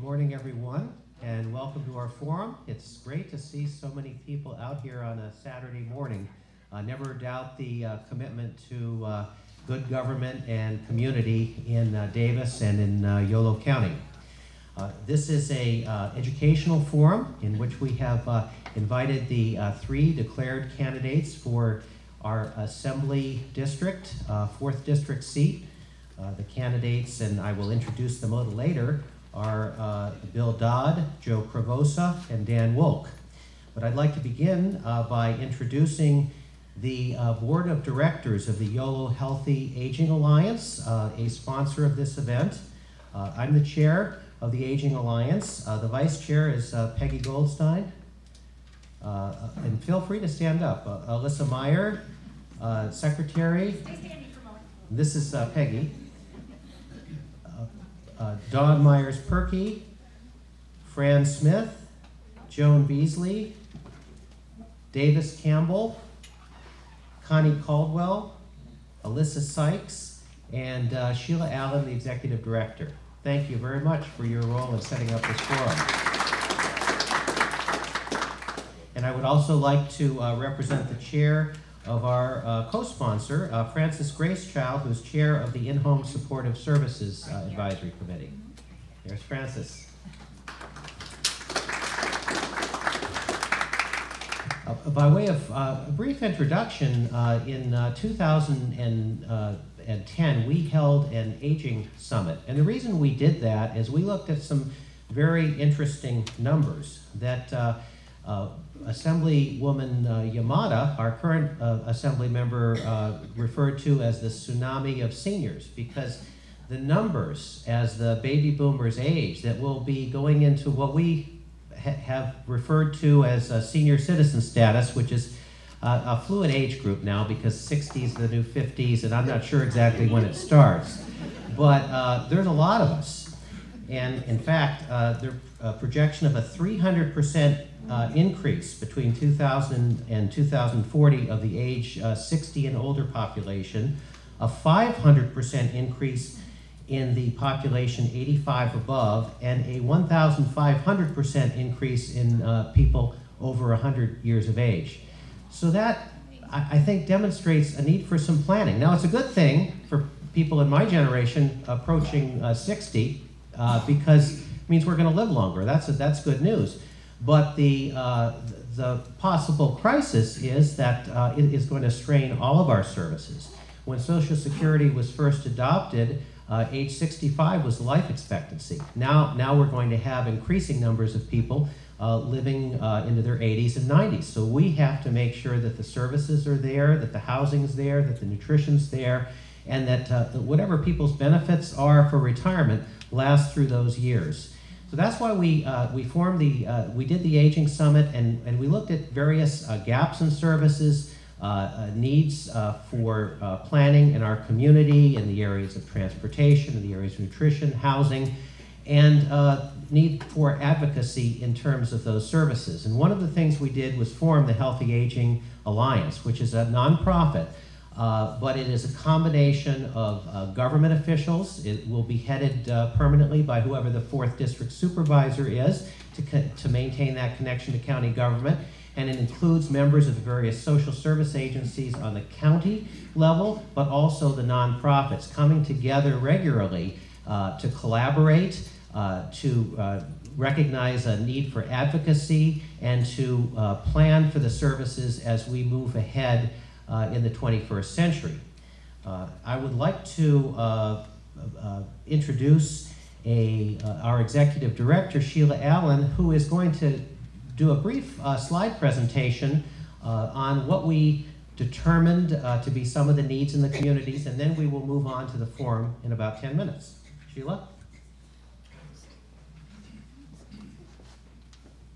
Good morning, everyone, and welcome to our forum. It's great to see so many people out here on a Saturday morning. Uh, never doubt the uh, commitment to uh, good government and community in uh, Davis and in uh, Yolo County. Uh, this is a educational forum in which we have invited the three declared candidates for our assembly district, uh, fourth district seat. The candidates, and I will introduce them a little later, are uh, Bill Dodd, Joe Krovoza, and Dan Wolk. But I'd like to begin uh, by introducing the uh, Board of Directors of the YOLO Healthy Aging Alliance, uh, a sponsor of this event. Uh, I'm the chair of the Aging Alliance. Uh, the vice chair is uh, Peggy Goldstein. Uh, and feel free to stand up. Uh, Alyssa Meyer, uh, secretary. Stay standing for a moment. This is uh, Peggy. Uh, Dawn Myers Perky, Fran Smith, Joan Beasley, Davis Campbell, Connie Caldwell, Alyssa Sykes, and uh, Sheila Allen, the executive director. Thank you very much for your role in setting up this forum. And I would also like to uh, represent the chair of our uh, co-sponsor, uh, Frances Grace Child, who's chair of the In-Home Supportive Services uh, Advisory Committee. There's Francis. Uh, by way of uh, a brief introduction, uh, in uh, 2010, we held an aging summit. And the reason we did that is we looked at some very interesting numbers that uh, uh, Assemblywoman uh, Yamada, our current uh, Assembly member, uh, referred to as the tsunami of seniors because the numbers as the baby boomers age that will be going into what we ha- have referred to as a senior citizen status, which is uh, a fluid age group now because 60s is the new 50s, and I'm not sure exactly when it starts. But uh, there's a lot of us. And in fact, uh, a projection of a 300% uh, increase between 2000 and 2040 of the age uh, 60 and older population, a 500% increase in the population 85 above, and a 1,500% increase in uh, people over 100 years of age. So that, I, I think, demonstrates a need for some planning. Now, it's a good thing for people in my generation approaching uh, 60 uh, because it means we're going to live longer. That's, that's good news. But the, uh, the possible crisis is that uh, it is going to strain all of our services. When Social Security was first adopted, uh, age 65 was life expectancy. Now, now we're going to have increasing numbers of people uh, living uh, into their 80s and 90s. So we have to make sure that the services are there, that the housing's there, that the nutrition's there, and that uh, whatever people's benefits are for retirement last through those years. So that's why we, uh, we formed the, uh, we did the Aging Summit and, and we looked at various uh, gaps in services, uh, uh, needs uh, for planning in our community in the areas of transportation, in the areas of nutrition, housing, and need for advocacy in terms of those services. And one of the things we did was form the Healthy Aging Alliance, which is a nonprofit uh, but it is a combination of uh, government officials. It will be headed uh, permanently by whoever the fourth district supervisor is to, to maintain that connection to county government. And it includes members of the various social service agencies on the county level, but also the nonprofits coming together regularly uh, to collaborate, uh, to recognize a need for advocacy, and to plan for the services as we move ahead in the 21st century. Uh, I would like to uh, uh, introduce a, uh, our executive director, Sheila Allen, who is going to do a brief uh, slide presentation uh, on what we determined uh, to be some of the needs in the communities, and then we will move on to the forum in about 10 minutes. Sheila?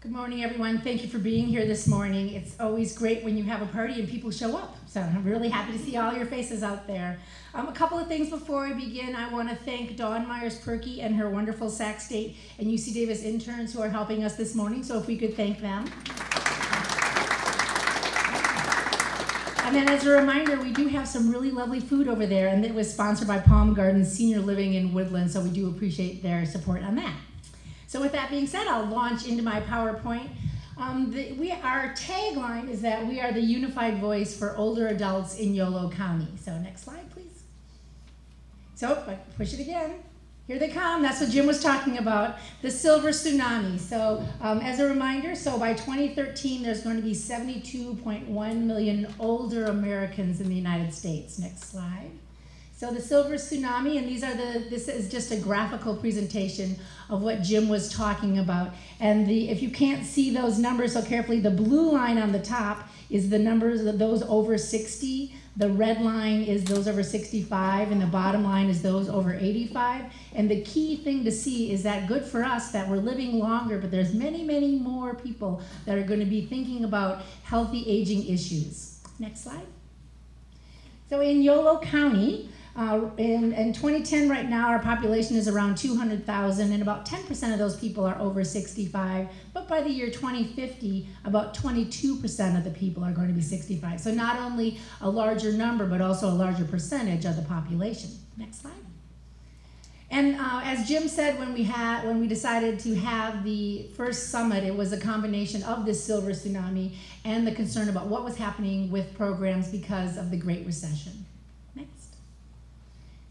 Good morning, everyone. Thank you for being here this morning. It's always great when you have a party and people show up. So I'm really happy to see all your faces out there. Um, a couple of things before we begin. I want to thank Dawn Myers Perky and her wonderful Sac State and UC Davis interns who are helping us this morning. So if we could thank them. And then as a reminder, we do have some really lovely food over there, and it was sponsored by Palm Gardens Senior Living in Woodland, so we do appreciate their support on that. So with that being said, I'll launch into my PowerPoint. Um, the, we, our tagline is that we are the unified voice for older adults in Yolo County. So next slide, please. So push it again. Here they come. That's what Jim was talking about, the silver tsunami. So um, as a reminder, so by 2013, there's going to be 72.1 million older Americans in the United States. Next slide. So the silver tsunami, and these are the, this is just a graphical presentation of what Jim was talking about. And the, if you can't see those numbers so carefully, the blue line on the top is the numbers of those over 60. The red line is those over 65, and the bottom line is those over 85. And the key thing to see is that good for us that we're living longer, but there's many, many more people that are going to be thinking about healthy aging issues. Next slide. So in Yolo County, uh, in, in 2010, right now, our population is around 200,000, and about 10% of those people are over 65. But by the year 2050, about 22% of the people are going to be 65. So not only a larger number, but also a larger percentage of the population. Next slide. And uh, as Jim said, when we had when we decided to have the first summit, it was a combination of this silver tsunami and the concern about what was happening with programs because of the Great Recession.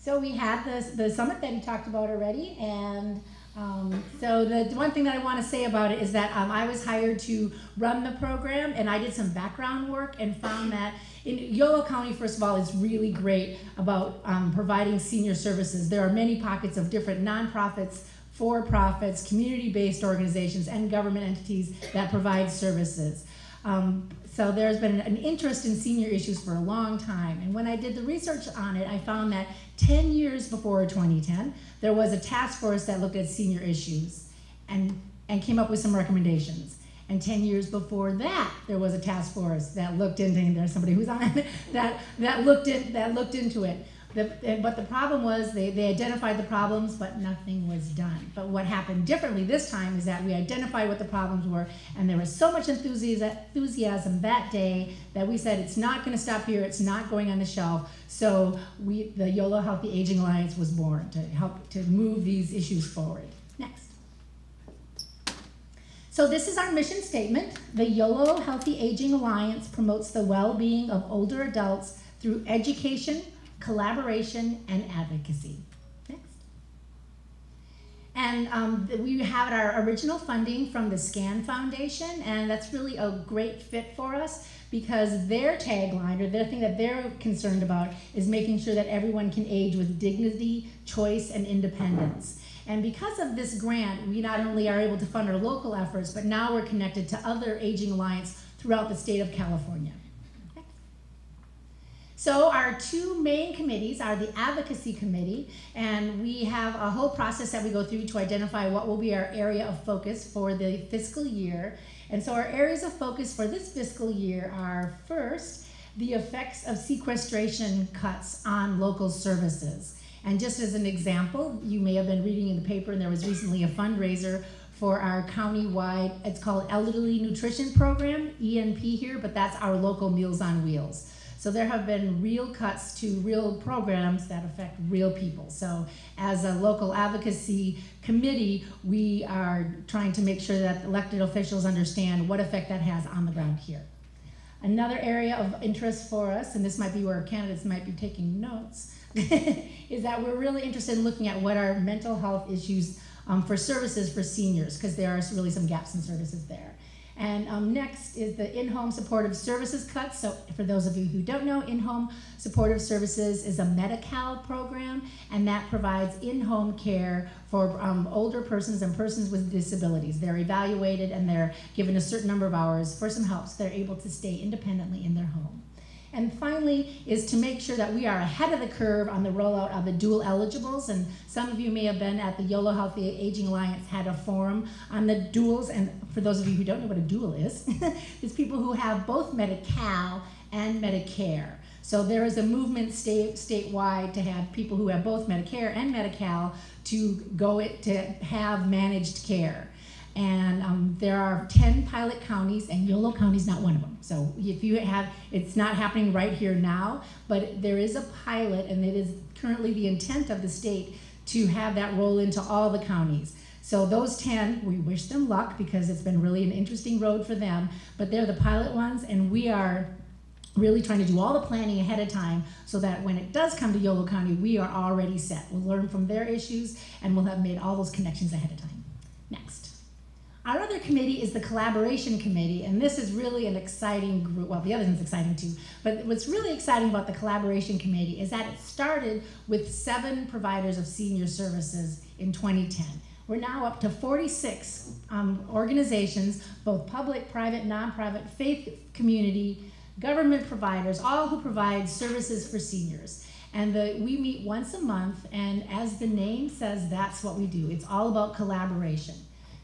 So we had the, the summit that he talked about already, and um, so the one thing that I want to say about it is that um, I was hired to run the program, and I did some background work and found that in Yolo County, first of all, is really great about um, providing senior services. There are many pockets of different nonprofits, for-profits, community-based organizations, and government entities that provide services. Um, so there's been an interest in senior issues for a long time. And when I did the research on it, I found that 10 years before 2010, there was a task force that looked at senior issues and, and came up with some recommendations. And 10 years before that, there was a task force that looked into, and there's somebody who's on that, that, looked in, that looked into it. The, but the problem was they, they identified the problems, but nothing was done. But what happened differently this time is that we identified what the problems were, and there was so much enthusiasm that day that we said it's not going to stop here, it's not going on the shelf. So we, the YOLO Healthy Aging Alliance was born to help to move these issues forward. Next. So this is our mission statement. The YOLO Healthy Aging Alliance promotes the well-being of older adults through education, collaboration, and advocacy. Next. And um, we have our original funding from the SCAN Foundation, and that's really a great fit for us because their tagline or their thing that they're concerned about is making sure that everyone can age with dignity, choice, and independence. And because of this grant, we not only are able to fund our local efforts, but now we're connected to other aging alliance throughout the state of California. So our two main committees are the Advocacy Committee, and we have a whole process that we go through to identify what will be our area of focus for the fiscal year. And so our areas of focus for this fiscal year are first, the effects of sequestration cuts on local services. And just as an example, you may have been reading in the paper, and there was recently a fundraiser for our county-wide, it's called Elderly Nutrition Program, ENP here, but that's our local Meals on Wheels. So there have been real cuts to real programs that affect real people. So as a local advocacy committee, we are trying to make sure that elected officials understand what effect that has on the ground here. Another area of interest for us, and this might be where candidates might be taking notes, is that we're really interested in looking at what are mental health issues um, for services for seniors, because there are really some gaps in services there. And um, next is the in-home supportive services cuts. So for those of you who don't know, in-home supportive services is a Medi-Cal program, and that provides in-home care for um, older persons and persons with disabilities. They're evaluated and they're given a certain number of hours for some help so they're able to stay independently in their home. And finally is to make sure that we are ahead of the curve on the rollout of the dual eligibles. And some of you may have been at the YOLO Healthy Aging Alliance had a forum on the duals. And for those of you who don't know what a dual is, it's people who have both Medi-Cal and Medicare. So there is a movement state, statewide to have people who have both Medicare and Medi-Cal to go it, to have managed care. And um, there are 10 pilot counties, and Yolo County is not one of them. So if you have, it's not happening right here now, but there is a pilot, and it is currently the intent of the state to have that roll into all the counties. So those 10, we wish them luck because it's been really an interesting road for them, but they're the pilot ones, and we are really trying to do all the planning ahead of time so that when it does come to Yolo County, we are already set. We'll learn from their issues and we'll have made all those connections ahead of time. Our other committee is the Collaboration Committee, and this is really an exciting group. Well, the other one's exciting too, but what's really exciting about the Collaboration Committee is that it started with seven providers of senior services in 2010. We're now up to 46 um, organizations, both public, private, non-private, faith community, government providers, all who provide services for seniors. And the, we meet once a month, and as the name says, that's what we do. It's all about collaboration.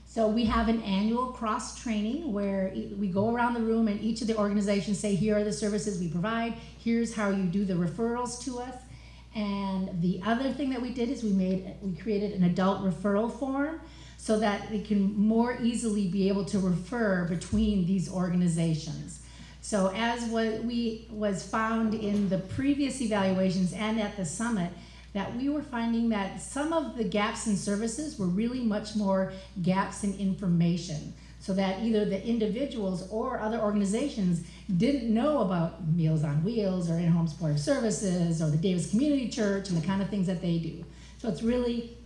So we have an annual cross training where we go around the room and each of the organizations say, here are the services we provide, here's how you do the referrals to us. And the other thing that we did is we made we created an adult referral form so that they can more easily be able to refer between these organizations. So as what we was found in the previous evaluations and at the summit, that we were finding that some of the gaps in services were really much more gaps in information so that either the individuals or other organizations didn't know about Meals on Wheels or in-home supportive services or the Davis Community Church and the kind of things that they do. So it's really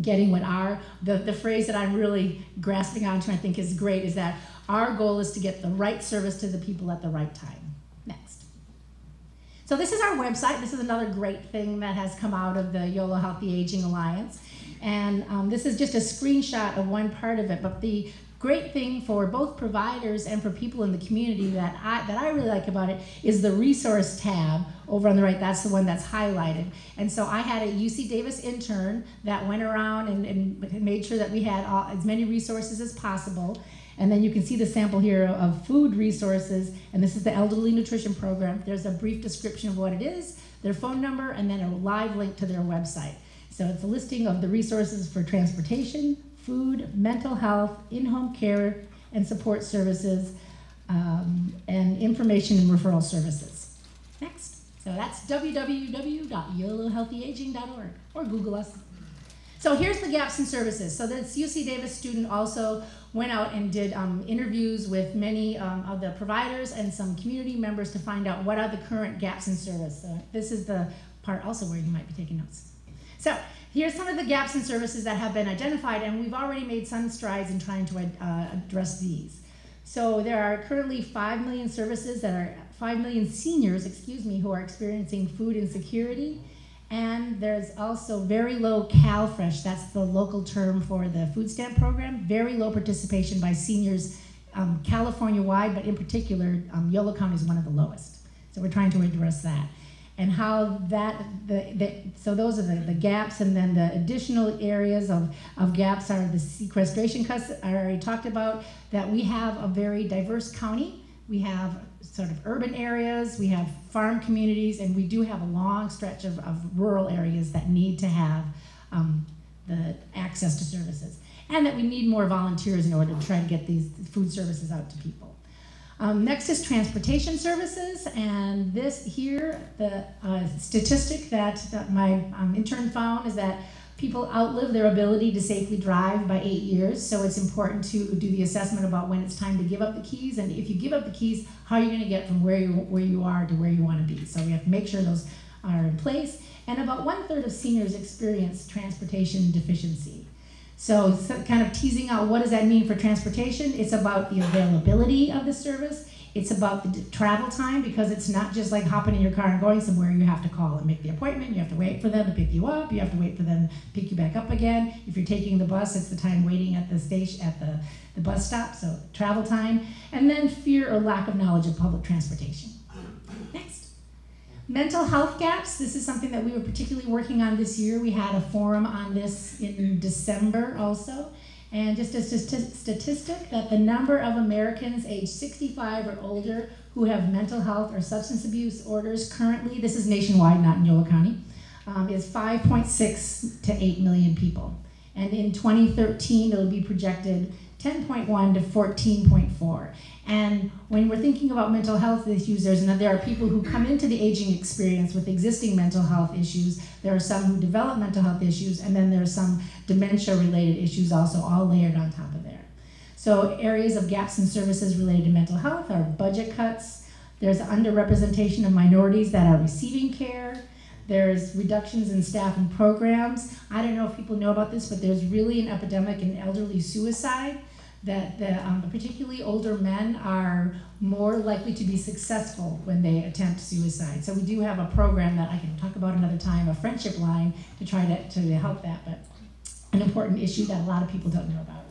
getting what our, the, the phrase that I'm really grasping onto and I think is great is that our goal is to get the right service to the people at the right time. So this is our website. This is another great thing that has come out of the YOLO Healthy Aging Alliance. And um, this is just a screenshot of one part of it, but the great thing for both providers and for people in the community that I, that I really like about it is the resource tab over on the right. That's the one that's highlighted. And so I had a UC Davis intern that went around and, and made sure that we had all, as many resources as possible. And then you can see the sample here of food resources, and this is the Elderly Nutrition Program. There's a brief description of what it is, their phone number, and then a live link to their website. So it's a listing of the resources for transportation, food, mental health, in-home care and support services, um, and information and referral services. Next. So that's www.yolohealthyaging.org or Google us. So here's the gaps in services. So this UC Davis student also went out and did um, interviews with many um, of the providers and some community members to find out what are the current gaps in service. So this is the part also where you might be taking notes. So here's some of the gaps in services that have been identified, and we've already made some strides in trying to uh, address these. So there are currently 5 million services that are, 5 million seniors, excuse me, who are experiencing food insecurity. And there's also very low CalFresh, that's the local term for the food stamp program, very low participation by seniors um, California-wide, but in particular, um, Yolo County is one of the lowest. So we're trying to address that and how that, the, the, so those are the, the gaps, and then the additional areas of, of gaps are the sequestration cuts I already talked about, that we have a very diverse county. We have sort of urban areas, we have farm communities, and we do have a long stretch of, of rural areas that need to have um, the access to services. And that we need more volunteers in order to try to get these food services out to people. Um, next is transportation services, and this here, the uh, statistic that, that my um, intern found is that people outlive their ability to safely drive by eight years, so it's important to do the assessment about when it's time to give up the keys, and if you give up the keys, how are you going to get from where you, where you are to where you want to be. So we have to make sure those are in place. And about one third of seniors experience transportation deficiency. So, kind of teasing out what does that mean for transportation? It's about the availability of the service. It's about the travel time because it's not just like hopping in your car and going somewhere. You have to call and make the appointment. You have to wait for them to pick you up. You have to wait for them to pick you back up again. If you're taking the bus, it's the time waiting at the station at the, the bus stop. So travel time, and then fear or lack of knowledge of public transportation. Next. Mental health gaps, this is something that we were particularly working on this year. We had a forum on this in December also. And just a statistic that the number of Americans aged 65 or older who have mental health or substance abuse orders currently, this is nationwide, not in Yolo County, um, is 5.6 to 8 million people. And in 2013, it'll be projected 10.1 to 14.4. And when we're thinking about mental health issues, there's there are people who come into the aging experience with existing mental health issues. There are some who develop mental health issues, and then there are some dementia-related issues also, all layered on top of there. So areas of gaps in services related to mental health are budget cuts. There's underrepresentation of minorities that are receiving care. There's reductions in staff and programs. I don't know if people know about this, but there's really an epidemic in elderly suicide that the, um, particularly older men are more likely to be successful when they attempt suicide. So we do have a program that I can talk about another time, a friendship line, to try to, to help that, but an important issue that a lot of people don't know about.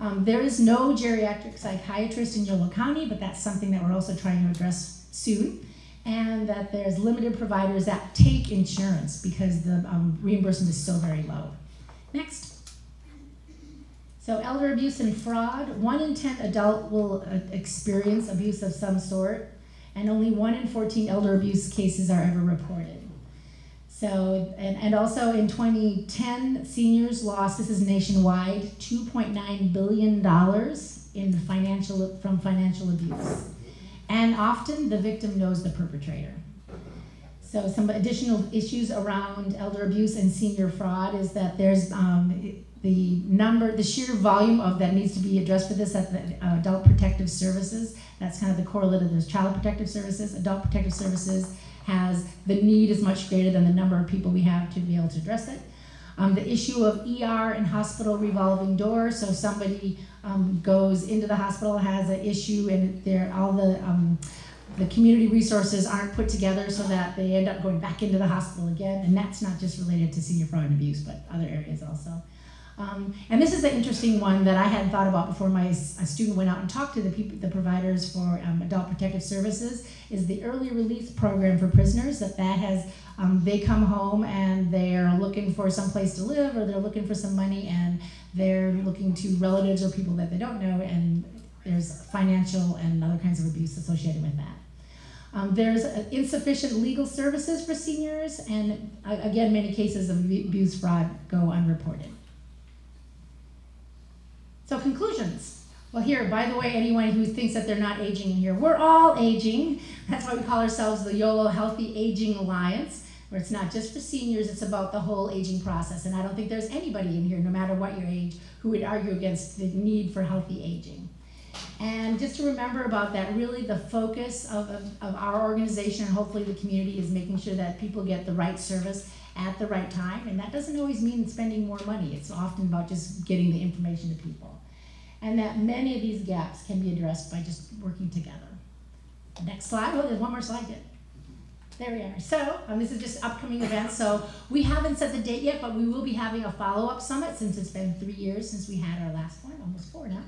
Um, there is no geriatric psychiatrist in Yolo County, but that's something that we're also trying to address soon. And that there's limited providers that take insurance because the um, reimbursement is so very low. Next. So elder abuse and fraud, one in 10 adult will uh, experience abuse of some sort, and only one in 14 elder abuse cases are ever reported. So, and, and also in 2010, seniors lost, this is nationwide, $2.9 billion in financial, from financial abuse. And often the victim knows the perpetrator. So some additional issues around elder abuse and senior fraud is that there's um, the number, the sheer volume of that needs to be addressed for this at the uh, Adult Protective Services. That's kind of the correlate of those Child Protective Services. Adult Protective Services has the need is much greater than the number of people we have to be able to address it. Um, the issue of ER and hospital revolving door. So somebody um, goes into the hospital, has an issue, and there all the um, the community resources aren't put together so that they end up going back into the hospital again. And that's not just related to senior fraud and abuse, but other areas also. Um, and this is an interesting one that I hadn't thought about before my student went out and talked to the people, the providers for um, adult protective services. Is the early release program for prisoners that that has um, they come home and they're looking for some place to live or they're looking for some money and they're looking to relatives or people that they don't know and there's financial and other kinds of abuse associated with that. Um, there's insufficient legal services for seniors, and uh, again, many cases of abuse fraud go unreported. So conclusions. Well, here, by the way, anyone who thinks that they're not aging in here, we're all aging. That's why we call ourselves the YOLO Healthy Aging Alliance, where it's not just for seniors, it's about the whole aging process. And I don't think there's anybody in here, no matter what your age, who would argue against the need for healthy aging. And just to remember about that, really the focus of, of, of, our organization and hopefully the community is making sure that people get the right service at the right time. And that doesn't always mean spending more money. It's often about just getting the information to people and that many of these gaps can be addressed by just working together. Next slide. Oh, there's one more slide yet. There we are. So, um, this is just upcoming events. So, we haven't set the date yet, but we will be having a follow up summit since it's been three years since we had our last one, almost four now.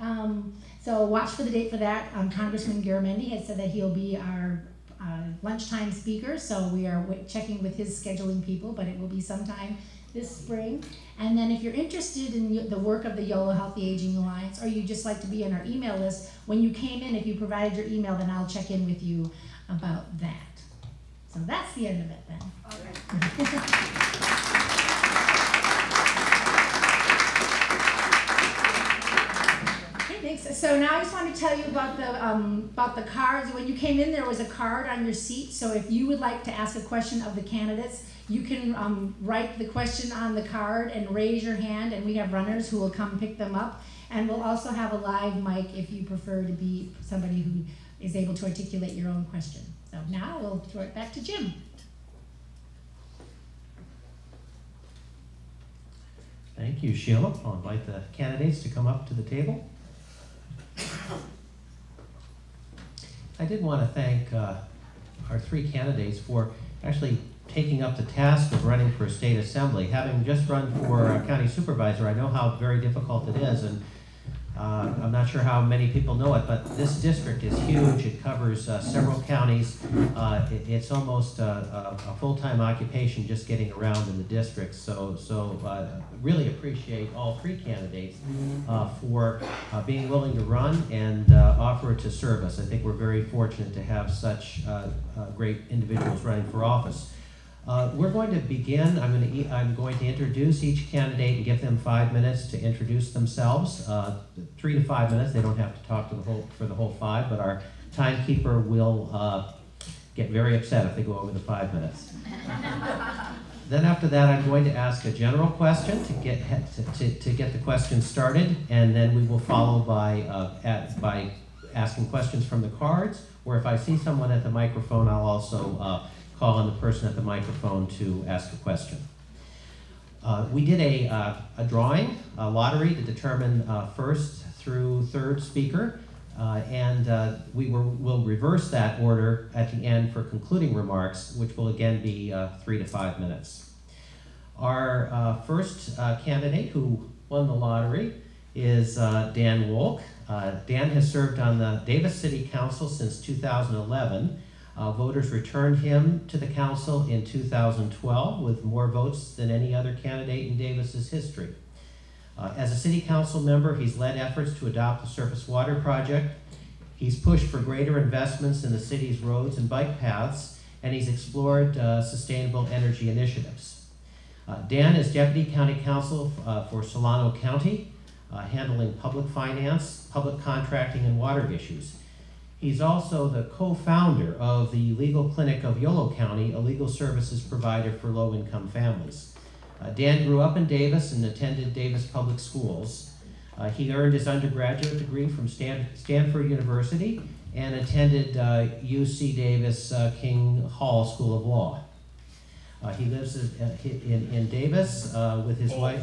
Um, so, watch for the date for that. Um, Congressman Garamendi has said that he'll be our uh, lunchtime speaker, so we are checking with his scheduling people, but it will be sometime this spring. And then if you're interested in the work of the YOLO Healthy Aging Alliance, or you just like to be on our email list, when you came in, if you provided your email, then I'll check in with you about that. So that's the end of it then. okay, thanks. So now I just want to tell you about the um, about the cards. When you came in, there was a card on your seat. So if you would like to ask a question of the candidates, you can um, write the question on the card and raise your hand, and we have runners who will come pick them up. And we'll also have a live mic if you prefer to be somebody who is able to articulate your own question. So now we'll throw it back to Jim. Thank you, Sheila. I'll invite the candidates to come up to the table. I did want to thank uh, our three candidates for actually taking up the task of running for a state assembly. Having just run for county supervisor, I know how very difficult it is, and uh, I'm not sure how many people know it, but this district is huge. It covers uh, several counties. Uh, it, it's almost a, a, a full-time occupation just getting around in the district. So, so uh, really appreciate all three candidates uh, for uh, being willing to run and offer to serve us. I think we're very fortunate to have such great individuals running for office. Uh, we're going to begin. I'm going to, I'm going to introduce each candidate and give them five minutes to introduce themselves. Uh, three to five minutes. They don't have to talk to the whole, for the whole five, but our timekeeper will uh, get very upset if they go over the five minutes. Then after that, I'm going to ask a general question to get, to, to, to get the question started, and then we will follow by, uh, at, by asking questions from the cards, or if I see someone at the microphone, I'll also, uh, call on the person at the microphone to ask a question. Uh, we did a, uh, a drawing, a lottery to determine, uh, first through third speaker, uh, and, uh, we will, will reverse that order at the end for concluding remarks, which will again be, uh, three to five minutes. Our first candidate who won the lottery is Dan Wolk. Dan has served on the Davis City Council since 2011. Uh, voters returned him to the council in 2012 with more votes than any other candidate in Davis's history. Uh, as a city counsel member, he's led efforts to adopt the surface water project. He's pushed for greater investments in the city's roads and bike paths, and he's explored uh, sustainable energy initiatives. Uh, Dan is Deputy County council uh, for Solano County, uh, handling public finance, public contracting, and water issues. He's also the co-founder of the Legal Clinic of Yolo County, a legal services provider for low-income families. Uh, Dan grew up in Davis and attended Davis Public Schools. Uh, he earned his undergraduate degree from Stan- Stanford University and attended uh, UC Davis uh, King Hall School of Law. Uh, he lives in, in, in Davis uh, with his wife.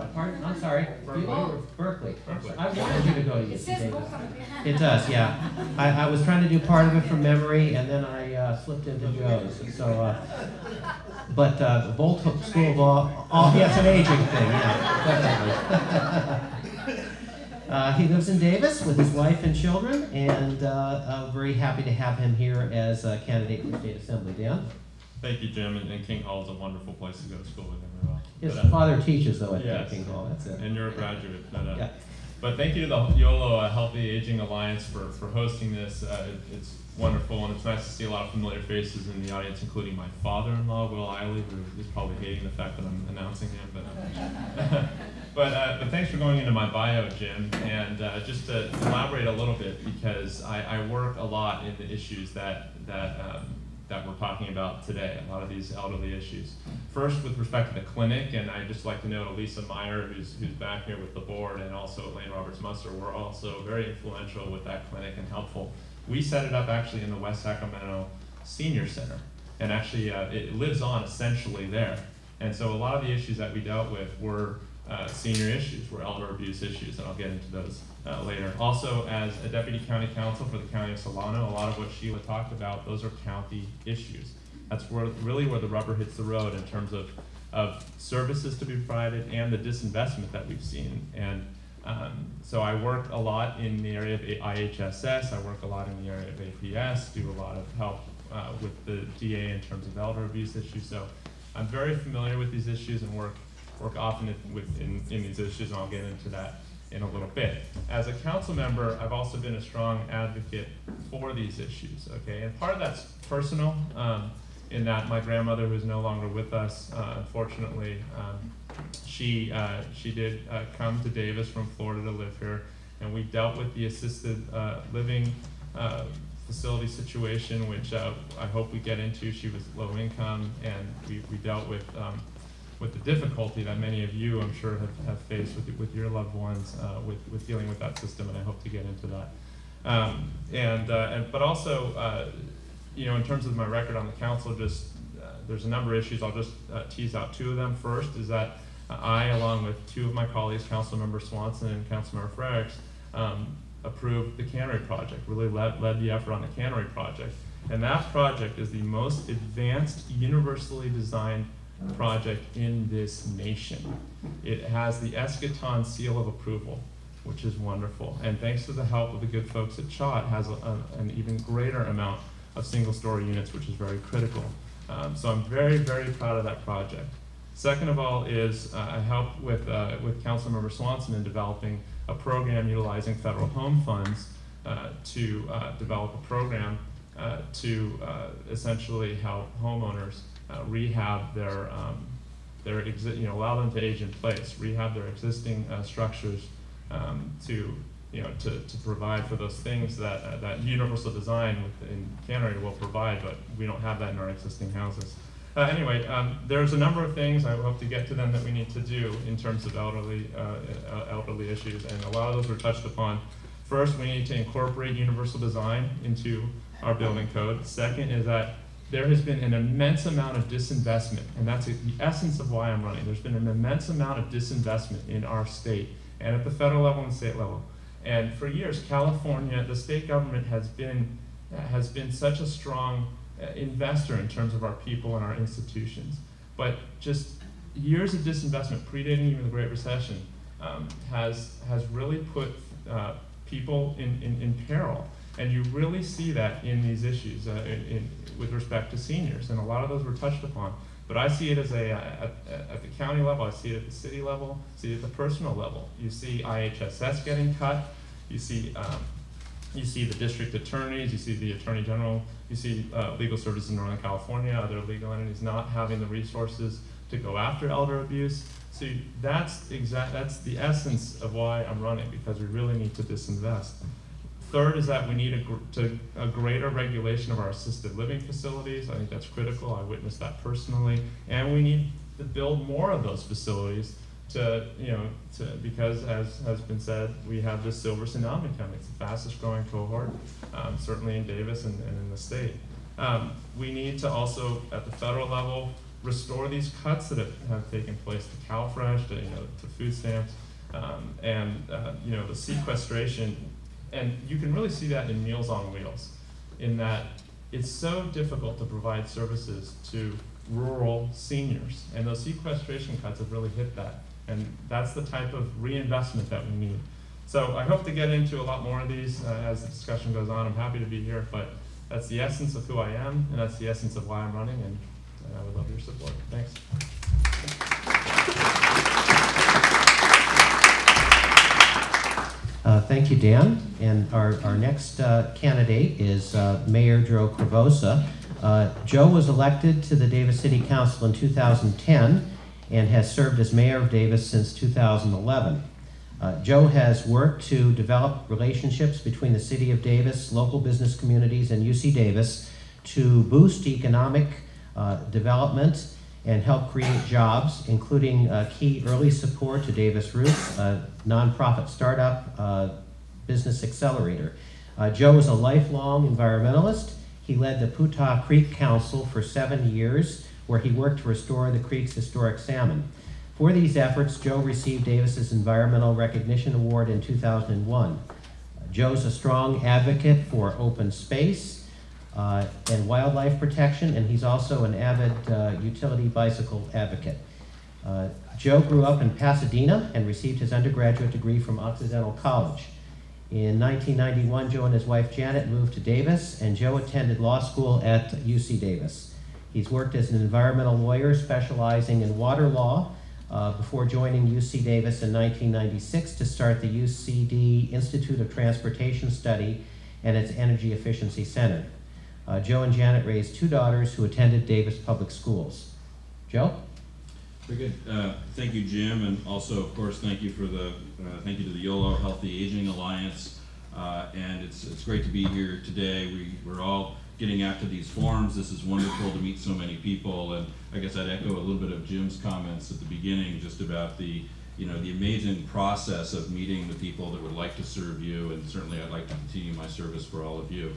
Uh, pardon, I'm sorry. Berkeley. You- Berkeley. Berkeley. I wanted you to go to UC It says Davis. both on there. It does, yeah. I, I was trying to do part of it from memory, and then I uh, slipped into Joe's. So, uh, but uh, Boalt Hall School of Law, oh, yeah, it's an aging thing, yeah, definitely. Uh, he lives in Davis with his wife and children, and uh, uh, very happy to have him here as a candidate for state assembly. Dan? Thank you, Jim, and, and King Hall is a wonderful place to go to school with him as well. His But, uh, father teaches though at Yes. King Hall, that's it. And you're a graduate, but, uh, Yeah. but thank you to the YOLO uh, Healthy Aging Alliance for, for hosting this. Uh, it- it's wonderful, and it's nice to see a lot of familiar faces in the audience, including my father-in-law, Will Eiley, who is probably hating the fact that I'm announcing him, but, uh, but, uh, but thanks for going into my bio, Jim, and uh, just to elaborate a little bit, because I, I work a lot in the issues that, that, um, that we're talking about today, a lot of these elderly issues. First, with respect to the clinic, and I'd just like to note Elisa Meyer, who's, who's back here with the board, and also Elaine Roberts Musser, were also very influential with that clinic and helpful. We set it up actually in the West Sacramento Senior Center, and actually uh, it lives on essentially there. And so a lot of the issues that we dealt with were uh, senior issues, were elder abuse issues, and I'll get into those uh, later. Also, as a deputy county counsel for the county of Solano, a lot of what Sheila talked about, those are county issues. That's where, really where the rubber hits the road in terms of, of services to be provided and the disinvestment that we've seen. And um, so I work a lot in the area of IHSS, I work a lot in the area of APS, do a lot of help uh, with the DA in terms of elder abuse issues. So I'm very familiar with these issues and work, work often in- with, in, in these issues, and I'll get into that in a little bit. As a council member, I've also been a strong advocate for these issues, okay? And part of that's personal, um, in that my grandmother, who's no longer with us, uh, unfortunately, um, she, uh, she did uh, come to Davis from Florida to live here, and we dealt with the assisted uh, living uh, facility situation, which uh, I hope we get into. She was low income, and we, we dealt with um, with the difficulty that many of you, I'm sure, have, have faced with, with your loved ones uh, with, with dealing with that system, and I hope to get into that. Um, and, uh, and but also, uh, you know, in terms of my record on the council, just uh, there's a number of issues. I'll just uh, tease out two of them. First is that I, along with two of my colleagues, Councilmember Swanson and Councilmember Frerichs, um, approved the cannery project. Really led, led the effort on the cannery project, and that project is the most advanced, universally designed project in this nation. It has the Eskaton seal of approval, which is wonderful. And thanks to the help of the good folks at CHOT, has a, a- an even greater amount of single-story units, which is very critical. Um, so I'm very, very proud of that project. Second of all is uh, I helped with, uh, with Councilmember Swanson in developing a program utilizing federal home funds uh, to uh, develop a program uh, to uh, essentially help homeowners uh, rehab their, um, their exi- you know, allow them to age in place, rehab their existing uh, structures um, to, you know, to, to provide for those things that, uh, that universal design in Cannery will provide, but we don't have that in our existing houses. Uh, anyway, um, there's a number of things, I hope to get to them, that we need to do in terms of elderly, uh, uh, elderly issues, and a lot of those were touched upon. First, we need to incorporate universal design into our building code. Second is that there has been an immense amount of disinvestment, and that's the essence of why I'm running. There's been an immense amount of disinvestment in our state, and at the federal level and state level. And for years, California, the state government has been, has been such a strong uh, investor in terms of our people and our institutions. But just years of disinvestment, predating even the Great Recession, um, has, has really put uh, people in, in, in peril. And you really see that in these issues uh, in, in, with respect to seniors, and a lot of those were touched upon. But I see it as a, at, at the county level, I see it at the city level, see it at the personal level. You see IHSS getting cut, you see, um, you see the district attorneys, you see the attorney general, you see uh, legal services in Northern California, other legal entities not having the resources to go after elder abuse. So that's exact, that's the essence of why I'm running, because we really need to disinvest. Third is that we need a, to, a greater regulation of our assisted living facilities. I think that's critical. I witnessed that personally. And we need to build more of those facilities to, you know, to, because as has been said, we have this silver tsunami coming. It's the fastest growing cohort, um, certainly in Davis and, and in the state. Um, we need to also, at the federal level, restore these cuts that have, have taken place to CalFresh, to, you know, to food stamps, um, and, uh, you know, the sequestration and you can really see that in Meals on Wheels, in that it's so difficult to provide services to rural seniors, and those sequestration cuts have really hit that. And that's the type of reinvestment that we need. So I hope to get into a lot more of these uh, as the discussion goes on. I'm happy to be here, but that's the essence of who I am, and that's the essence of why I'm running, and, and I would love your support. Thanks. Uh, Thank you, Dan. And our, our next uh, candidate is uh, Mayor Joe Krovoza. Uh, Joe was elected to the Davis City Council in 2010 and has served as mayor of Davis since 2011. Uh, Joe has worked to develop relationships between the city of Davis, local business communities, and UC Davis to boost economic development and help create jobs, including uh, key early support to Davis Roots, a nonprofit startup uh, business accelerator. Uh, Joe is a lifelong environmentalist. He led the Putah Creek Council for seven years, where he worked to restore the creek's historic salmon. For these efforts, Joe received Davis's Environmental Recognition Award in 2001. Joe's a strong advocate for open space uh, and wildlife protection, and he's also an avid uh, utility bicycle advocate. Uh, Joe grew up in Pasadena and received his undergraduate degree from Occidental College. In 1991, Joe and his wife Janet moved to Davis, and Joe attended law school at UC Davis. He's worked as an environmental lawyer specializing in water law uh, before joining UC Davis in 1996 to start the UCD Institute of Transportation Study and its Energy Efficiency Center. Uh, Joe and Janet raised two daughters who attended Davis Public Schools. Joe? Very good. Uh, thank you, Jim, and also, of course, thank you for the uh, thank you to the YOLO Healthy Aging Alliance. Uh, and it's it's great to be here today. We we're all getting to these forums. This is wonderful to meet so many people, and I guess I'd echo a little bit of Jim's comments at the beginning, just about the you know the amazing process of meeting the people that would like to serve you, and certainly I'd like to continue my service for all of you.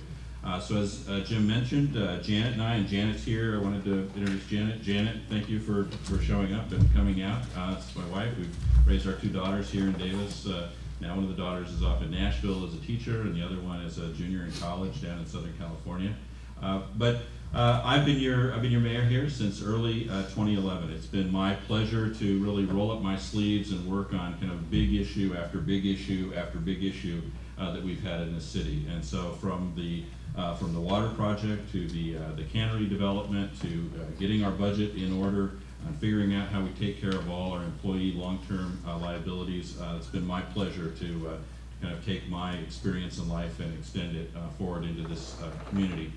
Uh, so as uh, Jim mentioned, uh, Janet and I, and Janet's here. I wanted to introduce Janet. Janet, thank you for, for showing up and coming out. Uh, it's my wife. We've raised our two daughters here in Davis. Uh, now one of the daughters is off in Nashville as a teacher, and the other one is a junior in college down in Southern California. Uh, but uh, I've been your I've been your mayor here since early uh, 2011. It's been my pleasure to really roll up my sleeves and work on kind of big issue after big issue after big issue that we've had in this city. And so from the uh, from the water project to the uh, the cannery development to uh, getting our budget in order and figuring out how we take care of all our employee long-term uh, liabilities. Uh, it's been my pleasure to kind of take my experience in life and extend it forward into this community.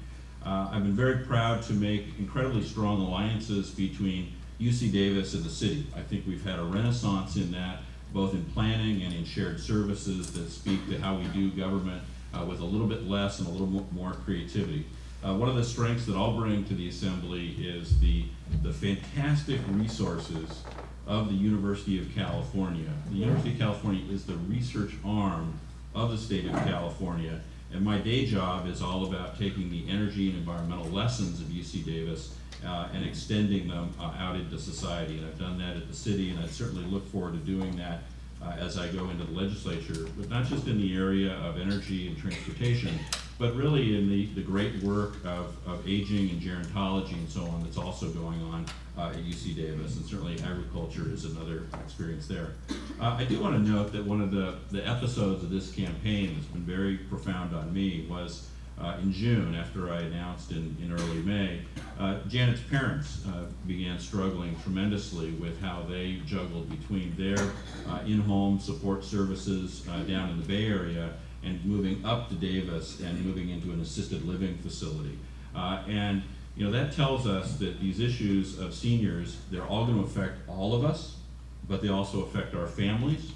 I've been very proud to make incredibly strong alliances between UC Davis and the city. I think we've had a renaissance in that, both in planning and in shared services that speak to how we do government uh, with a little bit less and a little more creativity. Uh, one of the strengths that I'll bring to the assembly is the, the fantastic resources of the University of California. The University of California is the research arm of the state of California. And my day job is all about taking the energy and environmental lessons of UC Davis uh, and extending them uh, out into society. And I've done that at the city, and I certainly look forward to doing that uh, as I go into the legislature, but not just in the area of energy and transportation, but really in the, the great work of, of aging and gerontology and so on that's also going on uh, at UC Davis, and certainly agriculture is another experience there. Uh, I do want to note that one of the, the episodes of this campaign that's been very profound on me was uh, in June, after I announced in, in early May, uh, Janet's parents uh, began struggling tremendously with how they juggled between their uh, in-home support services uh, down in the Bay Area and moving up to Davis and moving into an assisted living facility. Uh, and you know that tells us that these issues of seniors, they're all going to affect all of us, but they also affect our families